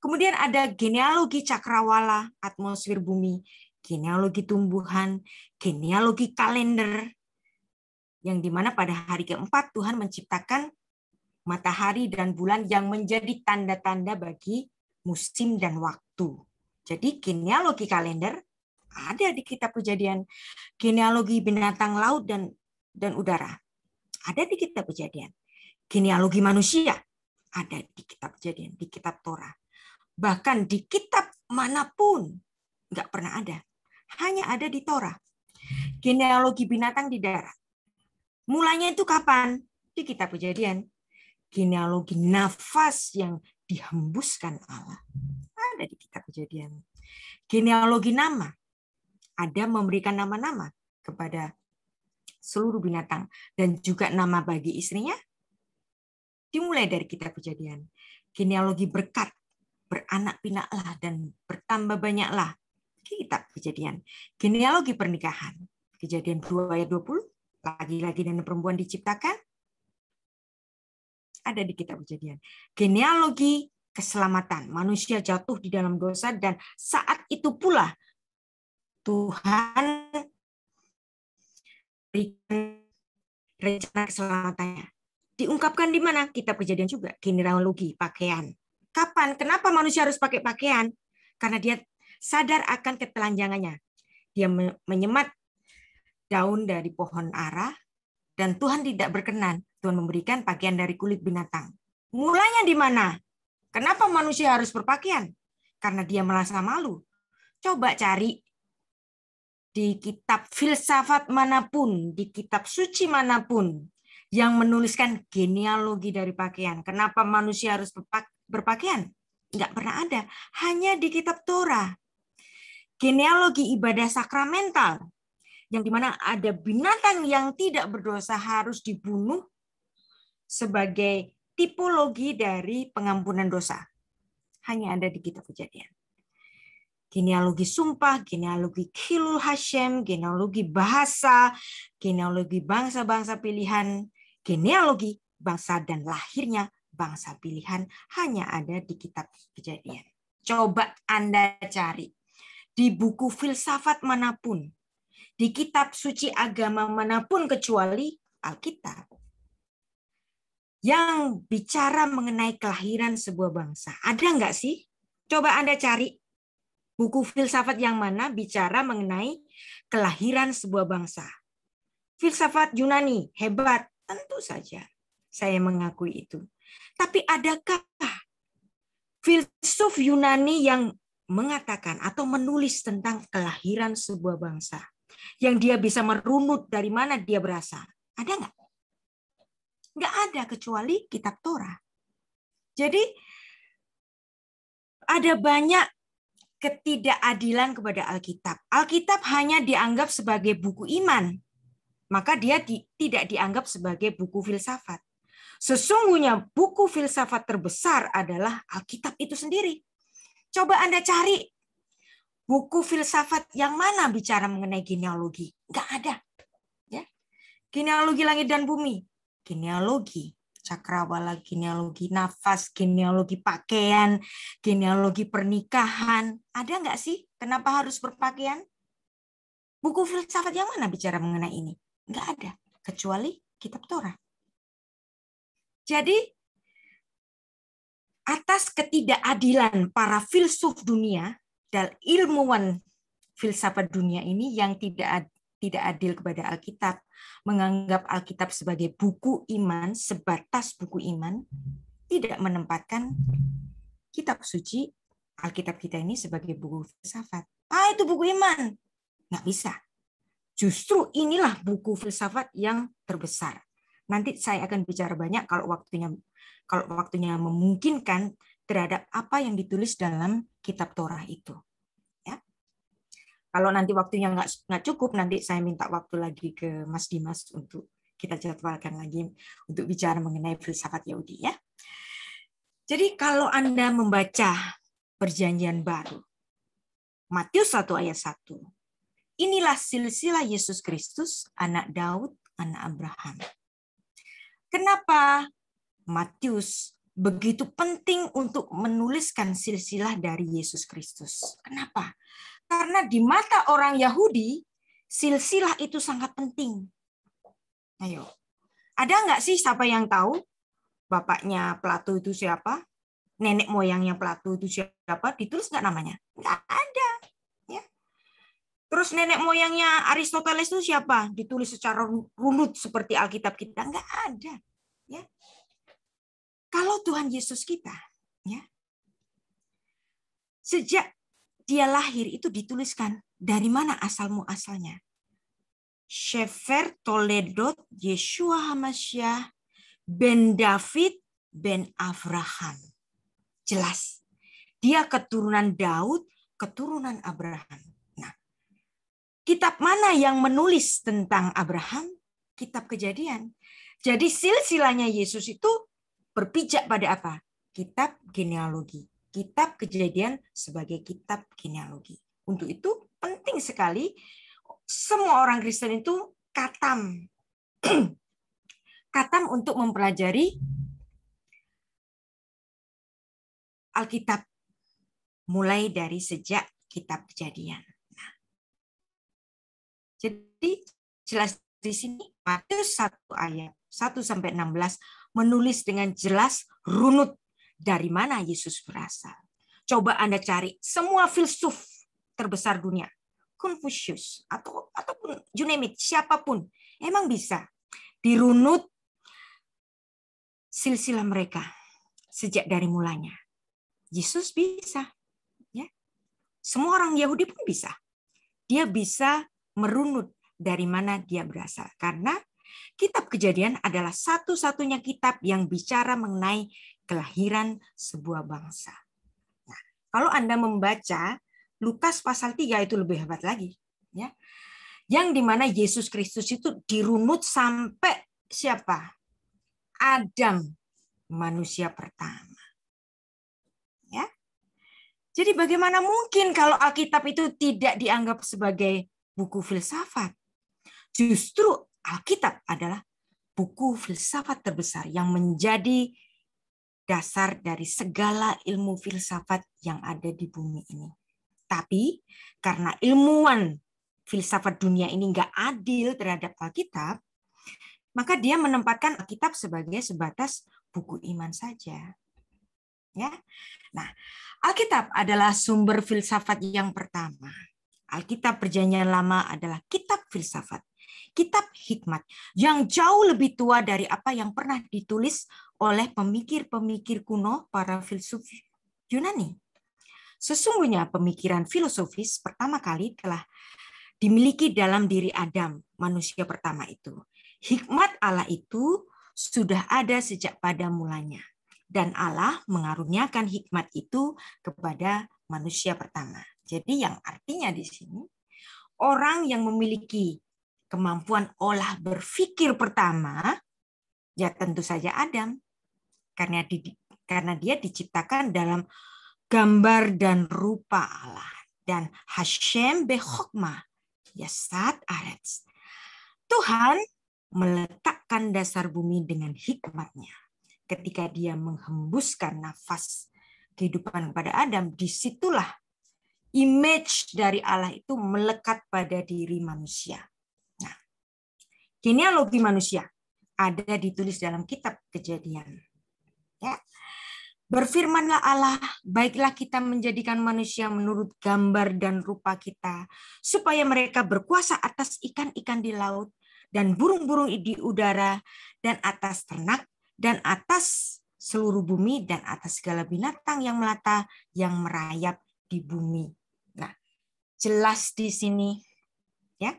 A: Kemudian ada genealogi cakrawala, atmosfer bumi, genealogi tumbuhan, genealogi kalender, yang di mana pada hari keempat Tuhan menciptakan matahari dan bulan yang menjadi tanda-tanda bagi musim dan waktu. Jadi genealogi kalender ada di kitab kejadian. Genealogi binatang laut dan dan udara. Ada di kitab kejadian. Genealogi manusia. Ada di kitab kejadian, di kitab Torah. Bahkan di kitab mana pun nggak pernah ada. Hanya ada di Torah. Genealogi binatang di darat. Mulanya itu kapan? Di kitab kejadian. Genealogi nafas yang dihembuskan Allah. Ada di kitab kejadian. Genealogi nama ada memberikan nama-nama kepada seluruh binatang. Dan juga nama bagi istrinya dimulai dari kitab kejadian. Genealogi berkat beranak pinaklah dan bertambah banyaklah. Kitab kejadian. Genealogi pernikahan. Kejadian 2 ayat 20 laki-laki dan perempuan diciptakan ada di kitab kejadian. Genealogi keselamatan. Manusia jatuh di dalam dosa dan saat itu pula Tuhan berikan rencana keselamatannya. Diungkapkan di mana? Kitab kejadian juga. Genealogi, pakaian. Kapan? Kenapa manusia harus pakai pakaian? Karena dia sadar akan ketelanjangannya. Dia menyemat daun dari pohon ara, dan Tuhan tidak berkenan. Tuhan memberikan pakaian dari kulit binatang. Mulanya di mana? Kenapa manusia harus berpakaian? Karena dia merasa malu. Coba cari di kitab filsafat mana pun, di kitab suci mana pun yang menuliskan genealogi dari pakaian. Kenapa manusia harus berpakaian? Enggak pernah ada. Hanya di kitab Torah. Genealogi ibadah sakramental. yang di mana ada binatang yang tidak berdosa harus dibunuh sebagai tipologi dari pengampunan dosa. Hanya ada di kitab kejadian. Genealogi sumpah, genealogi kilul Hashem, genealogi bahasa, genealogi bangsa-bangsa pilihan, genealogi bangsa dan lahirnya bangsa pilihan hanya ada di kitab kejadian. Coba Anda cari di buku filsafat mana pun, di kitab suci agama mana pun kecuali Alkitab yang bicara mengenai kelahiran sebuah bangsa. Ada nggak sih? Coba Anda cari buku filsafat yang mana bicara mengenai kelahiran sebuah bangsa. Filsafat Yunani hebat, tentu saja. Saya mengakui itu. Tapi adakah filsuf Yunani yang mengatakan atau menulis tentang kelahiran sebuah bangsa yang dia bisa merunut dari mana dia berasal. Ada nggak? Nggak ada kecuali kitab Torah. Jadi ada banyak ketidakadilan kepada Alkitab. Alkitab hanya dianggap sebagai buku iman, maka dia di, tidak dianggap sebagai buku filsafat. Sesungguhnya buku filsafat terbesar adalah Alkitab itu sendiri. Coba Anda cari buku filsafat yang mana bicara mengenai genealogi. Nggak ada. Ya. Genealogi langit dan bumi. Genealogi. Cakrawala, genealogi nafas, genealogi pakaian, genealogi pernikahan. Ada nggak sih? Kenapa harus berpakaian? Buku filsafat yang mana bicara mengenai ini? Nggak ada. Kecuali kitab Torah. Jadi atas ketidakadilan para filsuf dunia dan ilmuwan filsafat dunia ini yang tidak tidak adil kepada Alkitab, menganggap Alkitab sebagai buku iman, sebatas buku iman, tidak menempatkan kitab suci Alkitab kita ini sebagai buku filsafat. Ah, itu buku iman. Nggak bisa. Justru inilah buku filsafat yang terbesar. Nanti saya akan bicara banyak kalau waktunya kalau waktunya memungkinkan terhadap apa yang ditulis dalam kitab Torah itu. Kalau nanti waktunya nggak nggak cukup, nanti saya minta waktu lagi ke Mas Dimas untuk kita jadwalkan lagi untuk bicara mengenai filsafat Yahudi ya. Jadi kalau Anda membaca perjanjian baru, Matius 1 ayat 1, inilah silsilah Yesus Kristus, anak Daud, anak Abraham. Kenapa Matius begitu penting untuk menuliskan silsilah dari Yesus Kristus. Kenapa? Karena di mata orang Yahudi, silsilah itu sangat penting. Ayo, ada nggak sih siapa yang tahu bapaknya Plato itu siapa? Nenek moyangnya Plato itu siapa? Ditulis nggak namanya? Nggak ada. Ya. Terus nenek moyangnya Aristoteles itu siapa? Ditulis secara runut seperti Alkitab kita? Nggak ada. Ya. Kalau Tuhan Yesus kita, ya, sejak dia lahir itu dituliskan dari mana asalmu asalnya. Shefer Toledo Yeshua Hamasyah ben David ben Abraham. Jelas. Dia keturunan Daud, keturunan Abraham. Nah, kitab mana yang menulis tentang Abraham? Kitab Kejadian. Jadi silsilahnya Yesus itu berpijak pada apa? Kitab genealogi. Kitab kejadian sebagai kitab genealogi. Untuk itu penting sekali semua orang Kristen itu katam. katam untuk mempelajari Alkitab mulai dari sejak kitab kejadian. Nah, jadi jelas di sini Matius 1 ayat 1 sampai 16 menulis dengan jelas runut dari mana Yesus berasal. Coba Anda cari semua filsuf terbesar dunia, Confucius atau ataupun you name it, siapa pun, emang bisa dirunut silsilah mereka sejak dari mulanya. Yesus bisa, ya. Semua orang Yahudi pun bisa. Dia bisa merunut dari mana dia berasal karena Kitab Kejadian adalah satu-satunya kitab yang bicara mengenai kelahiran sebuah bangsa. Nah, kalau Anda membaca Lukas pasal 3 itu lebih hebat lagi, ya. yang di mana Yesus Kristus itu dirunut sampai siapa? Adam, manusia pertama. Ya. Jadi bagaimana mungkin kalau Alkitab itu tidak dianggap sebagai buku filsafat? Justru Alkitab adalah buku filsafat terbesar yang menjadi dasar dari segala ilmu filsafat yang ada di bumi ini. Tapi karena ilmuwan filsafat dunia ini nggak adil terhadap Alkitab, maka dia menempatkan Alkitab sebagai sebatas buku iman saja. Ya. Nah, Alkitab adalah sumber filsafat yang pertama. Alkitab Perjanjian Lama adalah kitab filsafat, kitab hikmat yang jauh lebih tua dari apa yang pernah ditulis oleh pemikir-pemikir kuno para filsuf Yunani. Sesungguhnya pemikiran filosofis pertama kali telah dimiliki dalam diri Adam, manusia pertama itu. Hikmat Allah itu sudah ada sejak pada mulanya. Dan Allah mengaruniakan hikmat itu kepada manusia pertama. Jadi yang artinya di sini, orang yang memiliki kemampuan olah berpikir pertama, ya tentu saja Adam. Karena di, karena dia diciptakan dalam gambar dan rupa Allah. Dan Hashem behokmah Yasat Arets. Tuhan meletakkan dasar bumi dengan hikmatnya. Ketika dia menghembuskan nafas kehidupan pada Adam, di situlah image dari Allah itu melekat pada diri manusia. Nah, genealogi manusia ada ditulis dalam kitab kejadian. Ya. Berfirmanlah Allah, baiklah kita menjadikan manusia menurut gambar dan rupa kita, supaya mereka berkuasa atas ikan-ikan di laut, dan burung-burung di udara, dan atas ternak, dan atas seluruh bumi, dan atas segala binatang yang melata, yang merayap di bumi. Jelas di sini ya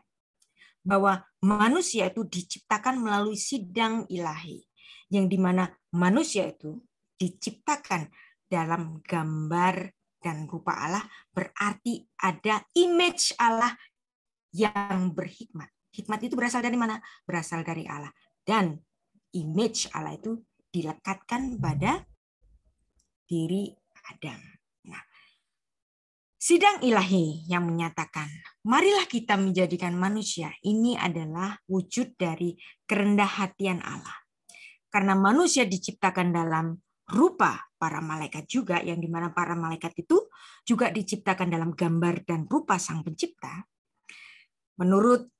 A: bahwa manusia itu diciptakan melalui sidang ilahi, yang di mana manusia itu diciptakan dalam gambar dan rupa Allah berarti ada image Allah yang berhikmat. Hikmat itu berasal dari mana? Berasal dari Allah. Dan image Allah itu dilekatkan pada diri Adam. Sidang ilahi yang menyatakan, marilah kita menjadikan manusia. Ini adalah wujud dari kerendah hatian Allah. Karena manusia diciptakan dalam rupa para malaikat juga yang di mana para malaikat itu juga diciptakan dalam gambar dan rupa sang pencipta. Menurut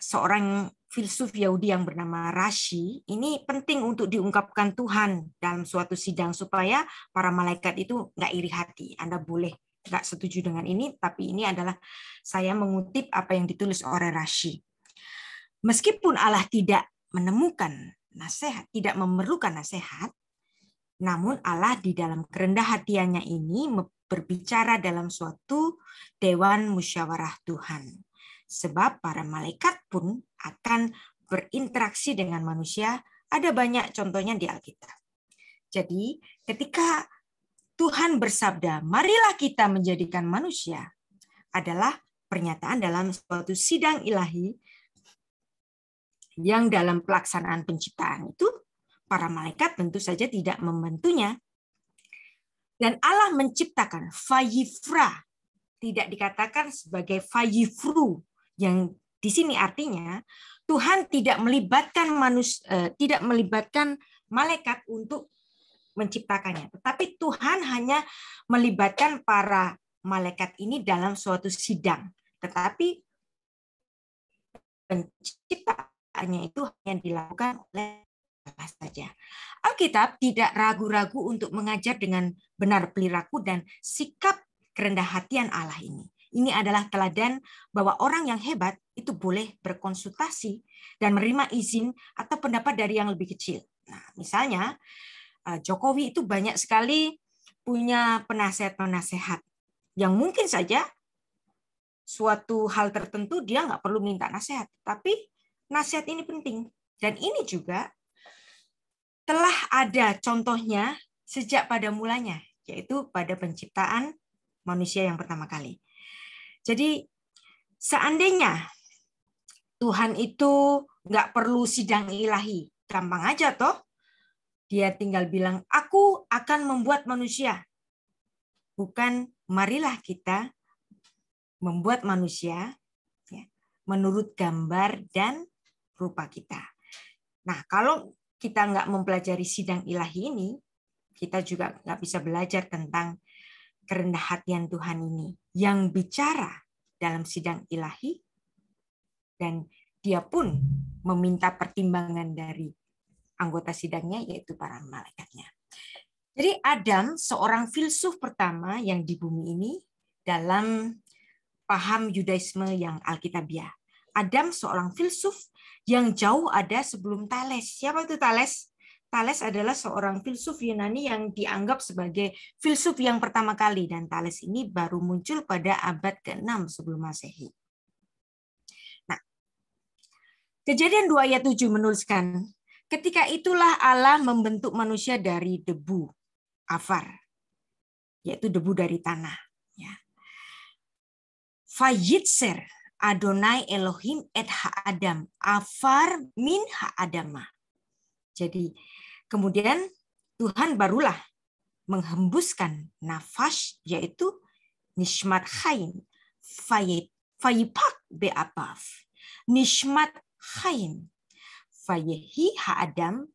A: seorang filsuf Yahudi yang bernama Rashi, ini penting untuk diungkapkan Tuhan dalam suatu sidang supaya para malaikat itu nggak iri hati. Anda boleh nggak setuju dengan ini, tapi ini adalah saya mengutip apa yang ditulis oleh Rashi. Meskipun Allah tidak menemukan nasihat, tidak memerlukan nasihat, namun Allah di dalam kerendah hatiannya ini berbicara dalam suatu dewan musyawarah Tuhan. Sebab para malaikat pun akan berinteraksi dengan manusia. Ada banyak contohnya di Alkitab. Jadi ketika Tuhan bersabda, marilah kita menjadikan manusia, adalah pernyataan dalam suatu sidang ilahi yang dalam pelaksanaan penciptaan itu para malaikat tentu saja tidak membantunya. Dan Allah menciptakan fayifra, tidak dikatakan sebagai fayifru, yang di sini artinya Tuhan tidak melibatkan manus, eh, tidak melibatkan malaikat untuk menciptakannya, tetapi Tuhan hanya melibatkan para malaikat ini dalam suatu sidang. Tetapi penciptaannya itu hanya dilakukan oleh saja. Alkitab tidak ragu-ragu untuk mengajar dengan benar perilaku dan sikap kerendah hatian Allah ini. Ini adalah teladan bahwa orang yang hebat itu boleh berkonsultasi dan menerima izin atau pendapat dari yang lebih kecil. Nah, misalnya Jokowi itu banyak sekali punya penasehat-penasehat yang mungkin saja suatu hal tertentu dia nggak perlu minta nasihat, tapi nasihat ini penting. Dan ini juga telah ada contohnya sejak pada mulanya, yaitu pada penciptaan manusia yang pertama kali. Jadi seandainya Tuhan itu nggak perlu sidang ilahi. Gampang aja toh. Dia tinggal bilang, aku akan membuat manusia. Bukan marilah kita membuat manusia ya, menurut gambar dan rupa kita. Nah, kalau kita nggak mempelajari sidang ilahi ini, kita juga nggak bisa belajar tentang kerendah hatian Tuhan ini yang bicara dalam sidang ilahi dan dia pun meminta pertimbangan dari anggota sidangnya yaitu para malaikatnya. Jadi Adam seorang filsuf pertama yang di bumi ini dalam paham Yudaisme yang Alkitabiah. Adam seorang filsuf yang jauh ada sebelum Thales. Siapa itu Thales? Thales adalah seorang filsuf Yunani yang dianggap sebagai filsuf yang pertama kali dan Thales ini baru muncul pada abad ke-6 sebelum Masehi. Kejadian 2 ayat 7 menuliskan, ketika itulah Allah membentuk manusia dari debu, afar, yaitu debu dari tanah. Ya. Adonai Elohim et ha-adam, afar min ha-adama. Jadi kemudian Tuhan barulah menghembuskan nafas yaitu nishmat chaim fayipak be'apaf. Nishmat Chaim. Fayehi ha'adam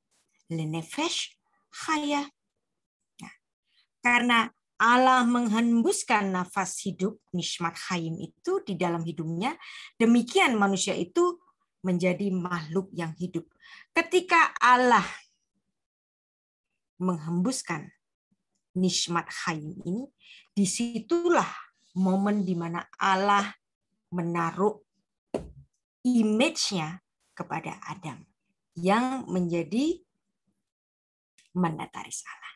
A: lenefesh chaya. Nah, karena Allah menghembuskan nafas hidup nishmat Chaim itu di dalam hidupnya, demikian manusia itu menjadi makhluk yang hidup. Ketika Allah menghembuskan nishmat Chaim ini, di situlah momen di mana Allah menaruh image-nya kepada Adam yang menjadi mandataris Allah.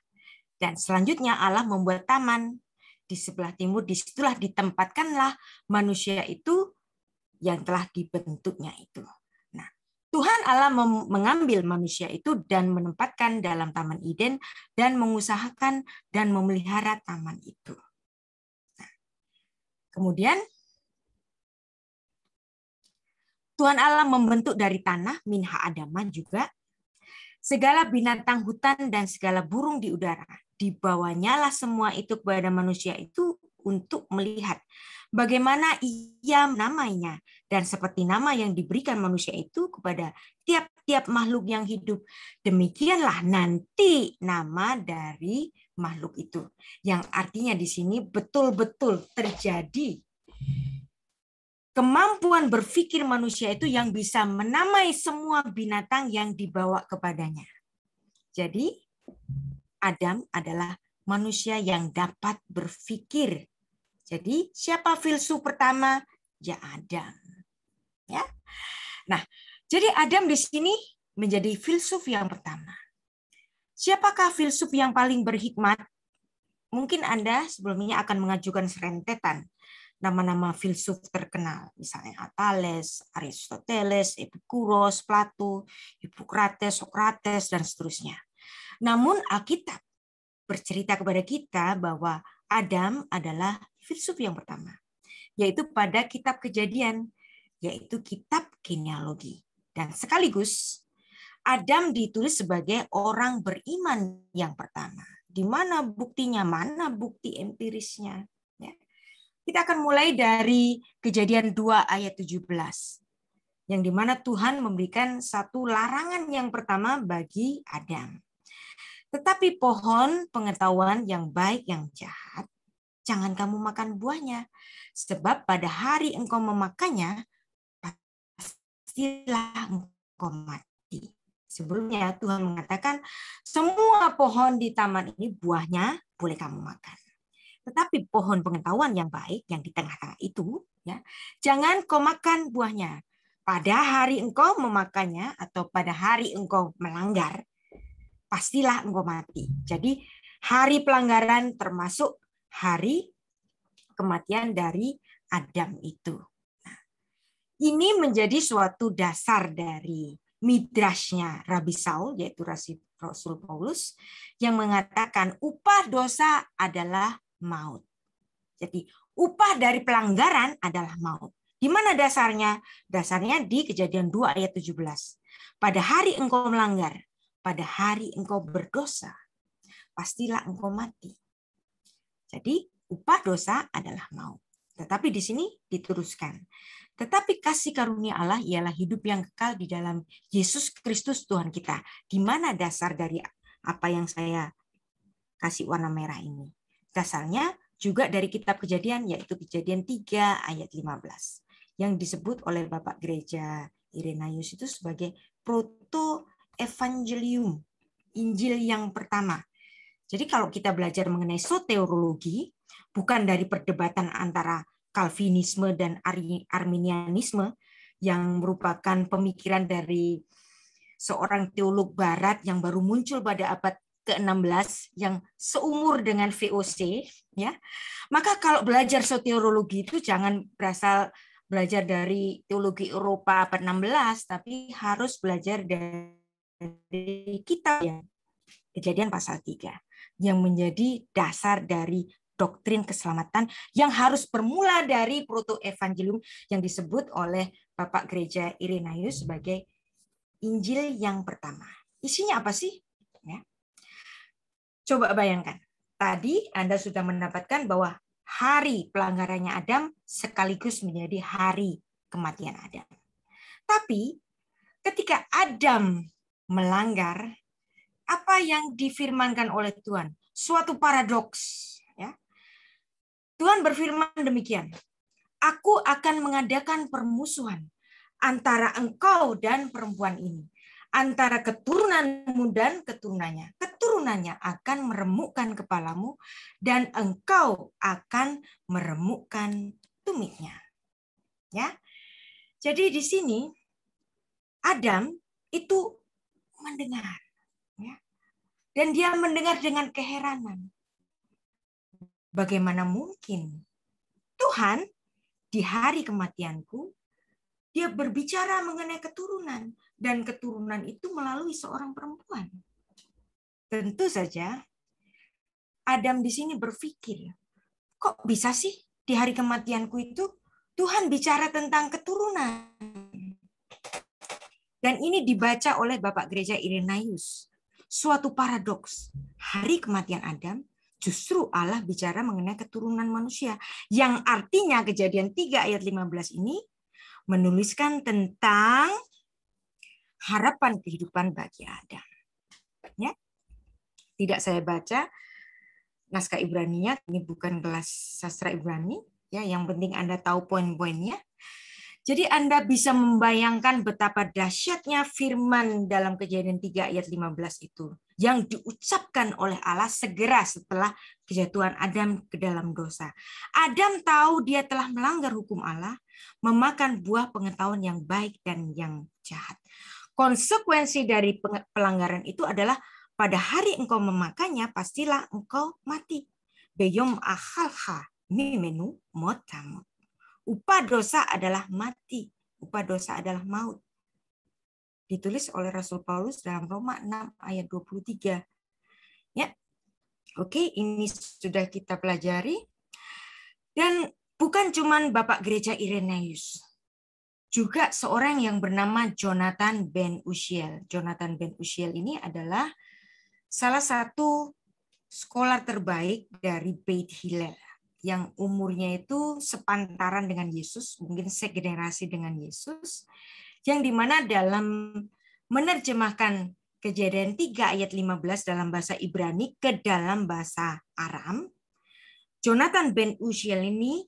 A: Dan selanjutnya Allah membuat taman di sebelah timur, di situlah ditempatkanlah manusia itu yang telah dibentuknya itu. Nah, Tuhan Allah mengambil manusia itu dan menempatkan dalam Taman Eden dan mengusahakan dan memelihara taman itu. Nah, kemudian Tuhan Allah membentuk dari tanah, minha adama juga, segala binatang hutan dan segala burung di udara. Dibawanyalah semua itu kepada manusia itu untuk melihat bagaimana ia namanya dan seperti nama yang diberikan manusia itu kepada tiap-tiap makhluk yang hidup. Demikianlah nanti nama dari makhluk itu. Yang artinya di sini betul-betul terjadi kemampuan berpikir manusia itu yang bisa menamai semua binatang yang dibawa kepadanya. Jadi Adam adalah manusia yang dapat berpikir. Jadi siapa filsuf pertama? Ya Adam. Ya. Nah, jadi Adam di sini menjadi filsuf yang pertama. Siapakah filsuf yang paling berhikmat? Mungkin Anda sebelumnya akan mengajukan serentetan nama-nama filsuf terkenal, misalnya Thales, Aristoteles, Epikuros, Plato, Hippocrates, Socrates, dan seterusnya. Namun Alkitab bercerita kepada kita bahwa Adam adalah filsuf yang pertama, yaitu pada kitab kejadian, yaitu kitab genealogi. Dan sekaligus Adam ditulis sebagai orang beriman yang pertama. Di mana buktinya? Mana bukti empirisnya? Kita akan mulai dari kejadian 2 ayat 17. Yang di mana Tuhan memberikan satu larangan yang pertama bagi Adam. Tetapi pohon pengetahuan yang baik yang jahat, jangan kamu makan buahnya. Sebab pada hari engkau memakannya, pastilah engkau mati. Sebelumnya Tuhan mengatakan, semua pohon di taman ini buahnya boleh kamu makan. Tetapi pohon pengetahuan yang baik yang di tengah-tengah itu, ya, jangan kau makan buahnya. Pada hari engkau memakannya atau pada hari engkau melanggar, pastilah engkau mati. Jadi hari pelanggaran termasuk hari kematian dari Adam itu. Nah, ini menjadi suatu dasar dari midrashnya Rabi Saul, yaitu Rasul Paulus, yang mengatakan upah dosa adalah maut. Jadi upah dari pelanggaran adalah maut. Di mana dasarnya? Dasarnya di kejadian 2 ayat 17. Pada hari engkau melanggar, pada hari engkau berdosa, pastilah engkau mati. Jadi upah dosa adalah maut. Tetapi di sini diteruskan. Tetapi kasih karunia Allah ialah hidup yang kekal di dalam Yesus Kristus Tuhan kita. Di mana dasar dari apa yang saya kasih warna merah ini? Dasarnya juga dari kitab kejadian, yaitu kejadian 3 ayat 15 yang disebut oleh Bapak Gereja Irenaius itu sebagai proto evangelium, Injil yang pertama. Jadi kalau kita belajar mengenai soteriologi, bukan dari perdebatan antara Calvinisme dan Arminianisme yang merupakan pemikiran dari seorang teolog barat yang baru muncul pada abad ke-16 yang seumur dengan VOC ya. Maka kalau belajar soteriologi itu jangan berasal belajar dari teologi Eropa abad 16, tapi harus belajar dari kitab ya. Kejadian pasal 3 yang menjadi dasar dari doktrin keselamatan yang harus bermula dari proto evangelium yang disebut oleh Bapak Gereja Irenaeus sebagai Injil yang pertama. Isinya apa sih? Coba bayangkan. Tadi Anda sudah mendapatkan bahwa hari pelanggarannya Adam sekaligus menjadi hari kematian Adam. Tapi ketika Adam melanggar, apa yang difirmankan oleh Tuhan? Suatu paradoks. Ya. Tuhan berfirman demikian, Aku akan mengadakan permusuhan antara engkau dan perempuan ini antara keturunanmu dan keturunannya. Keturunannya akan meremukkan kepalamu dan engkau akan meremukkan tumitnya. Ya. Jadi di sini Adam itu mendengar ya. Dan dia mendengar dengan keheranan. Bagaimana mungkin Tuhan di hari kematianku dia berbicara mengenai keturunan dan keturunan itu melalui seorang perempuan. Tentu saja Adam di sini berpikir, kok bisa sih di hari kematianku itu Tuhan bicara tentang keturunan. Dan ini dibaca oleh Bapak Gereja Irenaeus. Suatu paradoks. Hari kematian Adam, justru Allah bicara mengenai keturunan manusia. Yang artinya kejadian 3 ayat 15 ini menuliskan tentang harapan kehidupan bagi Adam. Ya. Tidak saya baca naskah Ibrani-nya, ini bukan kelas sastra Ibrani, ya, yang penting Anda tahu poin-poinnya. Jadi Anda bisa membayangkan betapa dahsyatnya firman dalam kejadian 3 ayat 15 itu yang diucapkan oleh Allah segera setelah kejatuhan Adam ke dalam dosa. Adam tahu dia telah melanggar hukum Allah, memakan buah pengetahuan yang baik dan yang jahat. Konsekuensi dari pelanggaran itu adalah pada hari engkau memakannya pastilah engkau mati. Beyom ahalha mimenu motamut. Upah dosa adalah mati. Upah dosa adalah maut. Ditulis oleh Rasul Paulus dalam Roma 6 ayat 23. Ya. Oke, ini sudah kita pelajari. Dan bukan cuman Bapak Gereja Irenaeus. Juga seorang yang bernama Jonathan Ben Usiel. Jonathan Ben Usiel ini adalah salah satu sekolah terbaik dari Beit Hillel yang umurnya itu sepantaran dengan Yesus, mungkin segenerasi dengan Yesus, yang di mana dalam menerjemahkan kejadian 3 ayat 15 dalam bahasa Ibrani ke dalam bahasa Aram, Jonathan Ben Uziel ini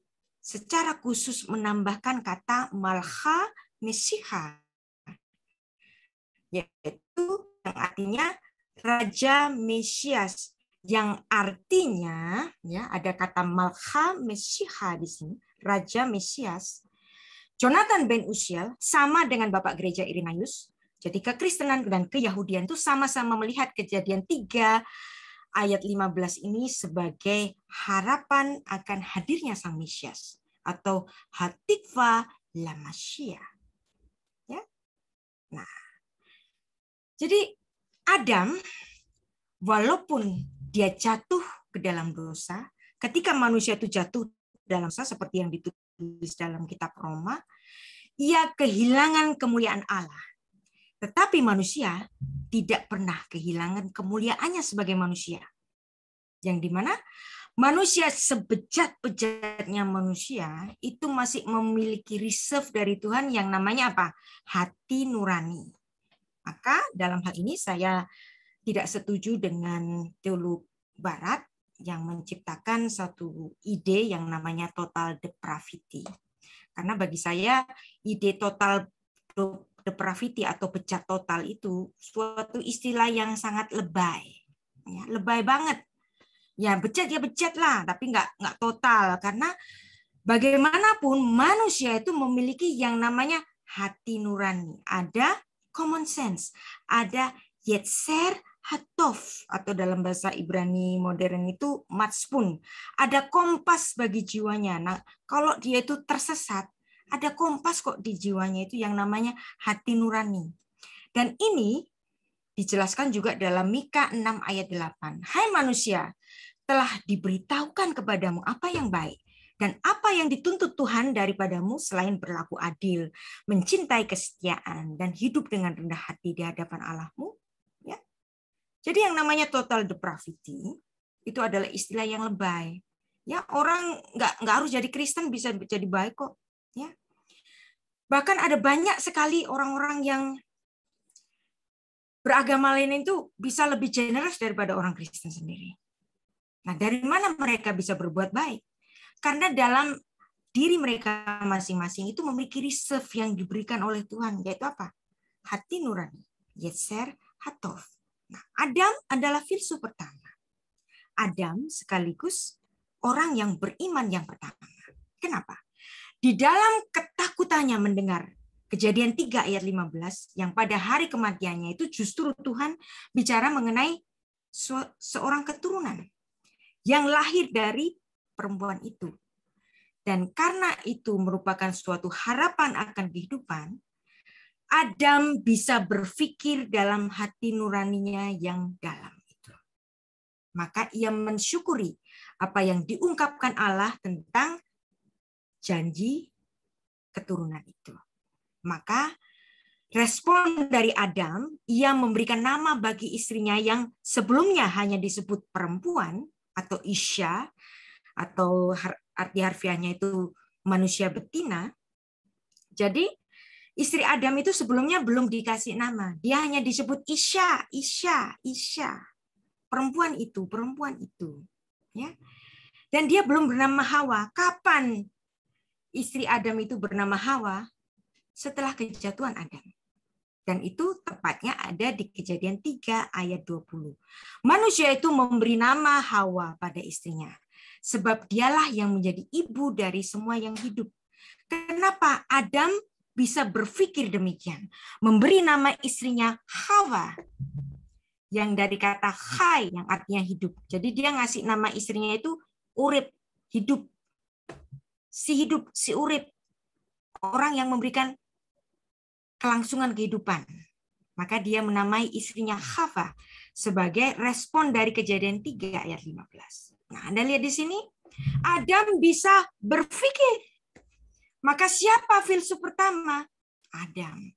A: secara khusus menambahkan kata malha mesiha, yaitu yang artinya Raja Mesias yang artinya ya ada kata Malcha Mesiha di sini, Raja Mesias. Jonathan Ben Uziel sama dengan Bapak Gereja Irenaeus. Jadi kekristenan dan keyahudian itu sama-sama melihat kejadian 3 ayat 15 ini sebagai harapan akan hadirnya Sang Mesias atau Hatikva Lamasia. Ya. Nah. Jadi Adam walaupun dia jatuh ke dalam dosa, ketika manusia itu jatuh dalam dosa seperti yang ditulis dalam kitab Roma, ia kehilangan kemuliaan Allah. Tetapi manusia tidak pernah kehilangan kemuliaannya sebagai manusia. Yang di mana manusia sebejat-bejatnya manusia itu masih memiliki reserve dari Tuhan yang namanya apa? Hati nurani. Maka dalam hal ini saya tidak setuju dengan teolog barat yang menciptakan satu ide yang namanya total depravity. Karena bagi saya ide total depravity atau pecat total itu suatu istilah yang sangat lebay. Ya, lebay banget. Ya becat ya becat lah, tapi nggak nggak total karena bagaimanapun manusia itu memiliki yang namanya hati nurani, ada common sense, ada yetser hatov atau dalam bahasa Ibrani modern itu matspun. Ada kompas bagi jiwanya. Nah, kalau dia itu tersesat, ada kompas kok di jiwanya itu yang namanya hati nurani. Dan ini dijelaskan juga dalam Mika 6 ayat 8. Hai manusia, telah diberitahukan kepadamu apa yang baik dan apa yang dituntut Tuhan daripadamu selain berlaku adil, mencintai kesetiaan dan hidup dengan rendah hati di hadapan Allahmu. Ya. Jadi yang namanya total depravity itu adalah istilah yang lebay. Ya, orang nggak nggak harus jadi Kristen bisa jadi baik kok ya. Bahkan ada banyak sekali orang-orang yang beragama lain itu bisa lebih generous daripada orang Kristen sendiri. Nah, dari mana mereka bisa berbuat baik? Karena dalam diri mereka masing-masing itu memiliki reserve yang diberikan oleh Tuhan, yaitu apa? Hati nurani, Yetzer Hatov. Nah, Adam adalah filsuf pertama. Adam sekaligus orang yang beriman yang pertama. Kenapa? Di dalam ketakutannya mendengar Kejadian 3 ayat 15 yang pada hari kematiannya itu justru Tuhan bicara mengenai seorang keturunan yang lahir dari perempuan itu. Dan karena itu merupakan suatu harapan akan kehidupan, Adam bisa berpikir dalam hati nuraninya yang dalam itu. Maka ia mensyukuri apa yang diungkapkan Allah tentang janji keturunan itu. Maka respon dari Adam, ia memberikan nama bagi istrinya yang sebelumnya hanya disebut perempuan atau isya atau arti harfiahnya itu manusia betina. Jadi istri Adam itu sebelumnya belum dikasih nama. Dia hanya disebut Isya, Isya, Isya. Perempuan itu, perempuan itu. Ya. Dan dia belum bernama Hawa. Kapan istri Adam itu bernama Hawa setelah kejatuhan Adam. Dan itu tepatnya ada di kejadian 3 ayat 20. Manusia itu memberi nama Hawa pada istrinya. Sebab dialah yang menjadi ibu dari semua yang hidup. Kenapa Adam bisa berpikir demikian? Memberi nama istrinya Hawa. Yang dari kata hai yang artinya hidup. Jadi dia ngasih nama istrinya itu urip, hidup si hidup, si urip, orang yang memberikan kelangsungan kehidupan. Maka dia menamai istrinya Hava sebagai respon dari kejadian 3 ayat 15. Nah, Anda lihat di sini, Adam bisa berpikir. Maka siapa filsuf pertama? Adam.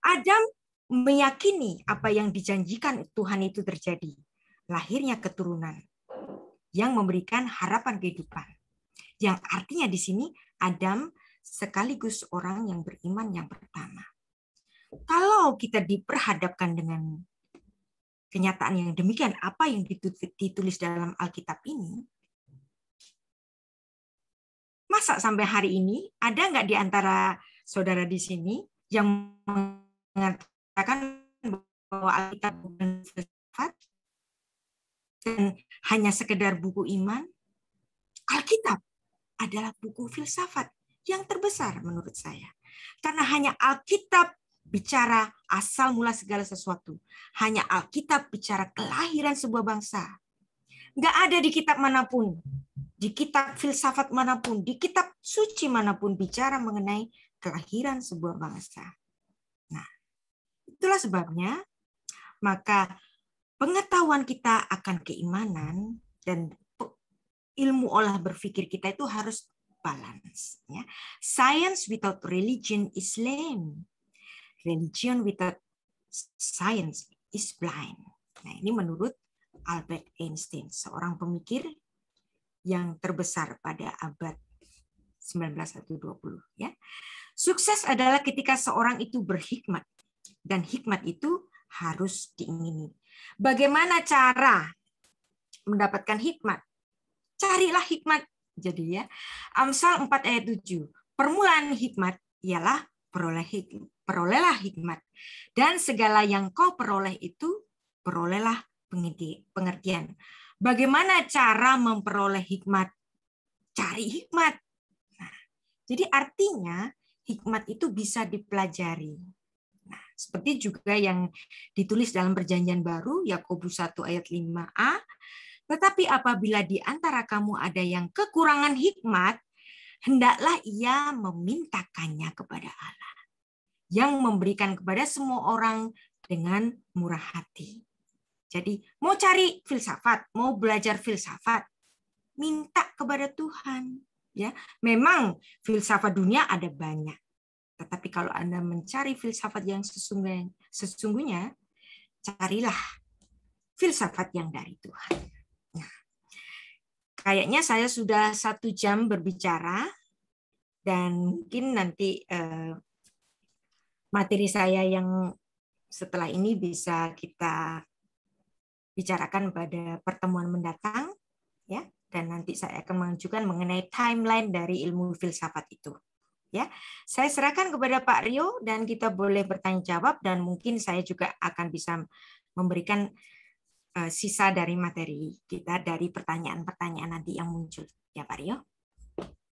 A: Adam meyakini apa yang dijanjikan Tuhan itu terjadi. Lahirnya keturunan yang memberikan harapan kehidupan. Yang artinya di sini Adam sekaligus orang yang beriman yang pertama. Kalau kita diperhadapkan dengan kenyataan yang demikian, apa yang ditulis dalam Alkitab ini, masa sampai hari ini ada nggak di antara saudara di sini yang mengatakan bahwa Alkitab bukan filsafat dan hanya sekedar buku iman? Alkitab adalah buku filsafat yang terbesar menurut saya. Karena hanya Alkitab bicara asal mula segala sesuatu. Hanya Alkitab bicara kelahiran sebuah bangsa. Nggak ada di kitab mana pun, di kitab filsafat mana pun, di kitab suci mana pun bicara mengenai kelahiran sebuah bangsa. Nah, itulah sebabnya maka pengetahuan kita akan keimanan dan ilmu olah berpikir kita itu harus balance. Ya. Science without religion is lame. Religion without science is blind. Nah, ini menurut Albert Einstein, seorang pemikir yang terbesar pada abad 19 atau 20 ya. Sukses adalah ketika seorang itu berhikmat dan hikmat itu harus diingini. Bagaimana cara mendapatkan hikmat? Carilah hikmat. Jadi ya, Amsal 4 ayat 7. Permulaan hikmat ialah peroleh hikmat, perolehlah hikmat. Dan segala yang kau peroleh itu perolehlah pengertian. Bagaimana cara memperoleh hikmat? Cari hikmat. Nah, jadi artinya hikmat itu bisa dipelajari. Nah, seperti juga yang ditulis dalam perjanjian baru Yakobus 1 ayat 5a, tetapi apabila di antara kamu ada yang kekurangan hikmat, hendaklah ia memintakannya kepada Allah yang memberikan kepada semua orang dengan murah hati. Jadi mau cari filsafat, mau belajar filsafat, minta kepada Tuhan. Ya, memang filsafat dunia ada banyak. Tetapi kalau Anda mencari filsafat yang sesungguhnya, sesungguhnya carilah filsafat yang dari Tuhan. Nah, kayaknya saya sudah satu jam berbicara dan mungkin nanti eh, materi saya yang setelah ini bisa kita bicarakan pada pertemuan mendatang ya. Dan nanti saya akan menunjukkan mengenai timeline dari ilmu filsafat itu ya. Saya serahkan kepada Pak Rio dan kita boleh bertanya jawab dan mungkin saya juga akan bisa memberikan sisa dari materi kita dari pertanyaan-pertanyaan nanti yang muncul. Ya Pak Rio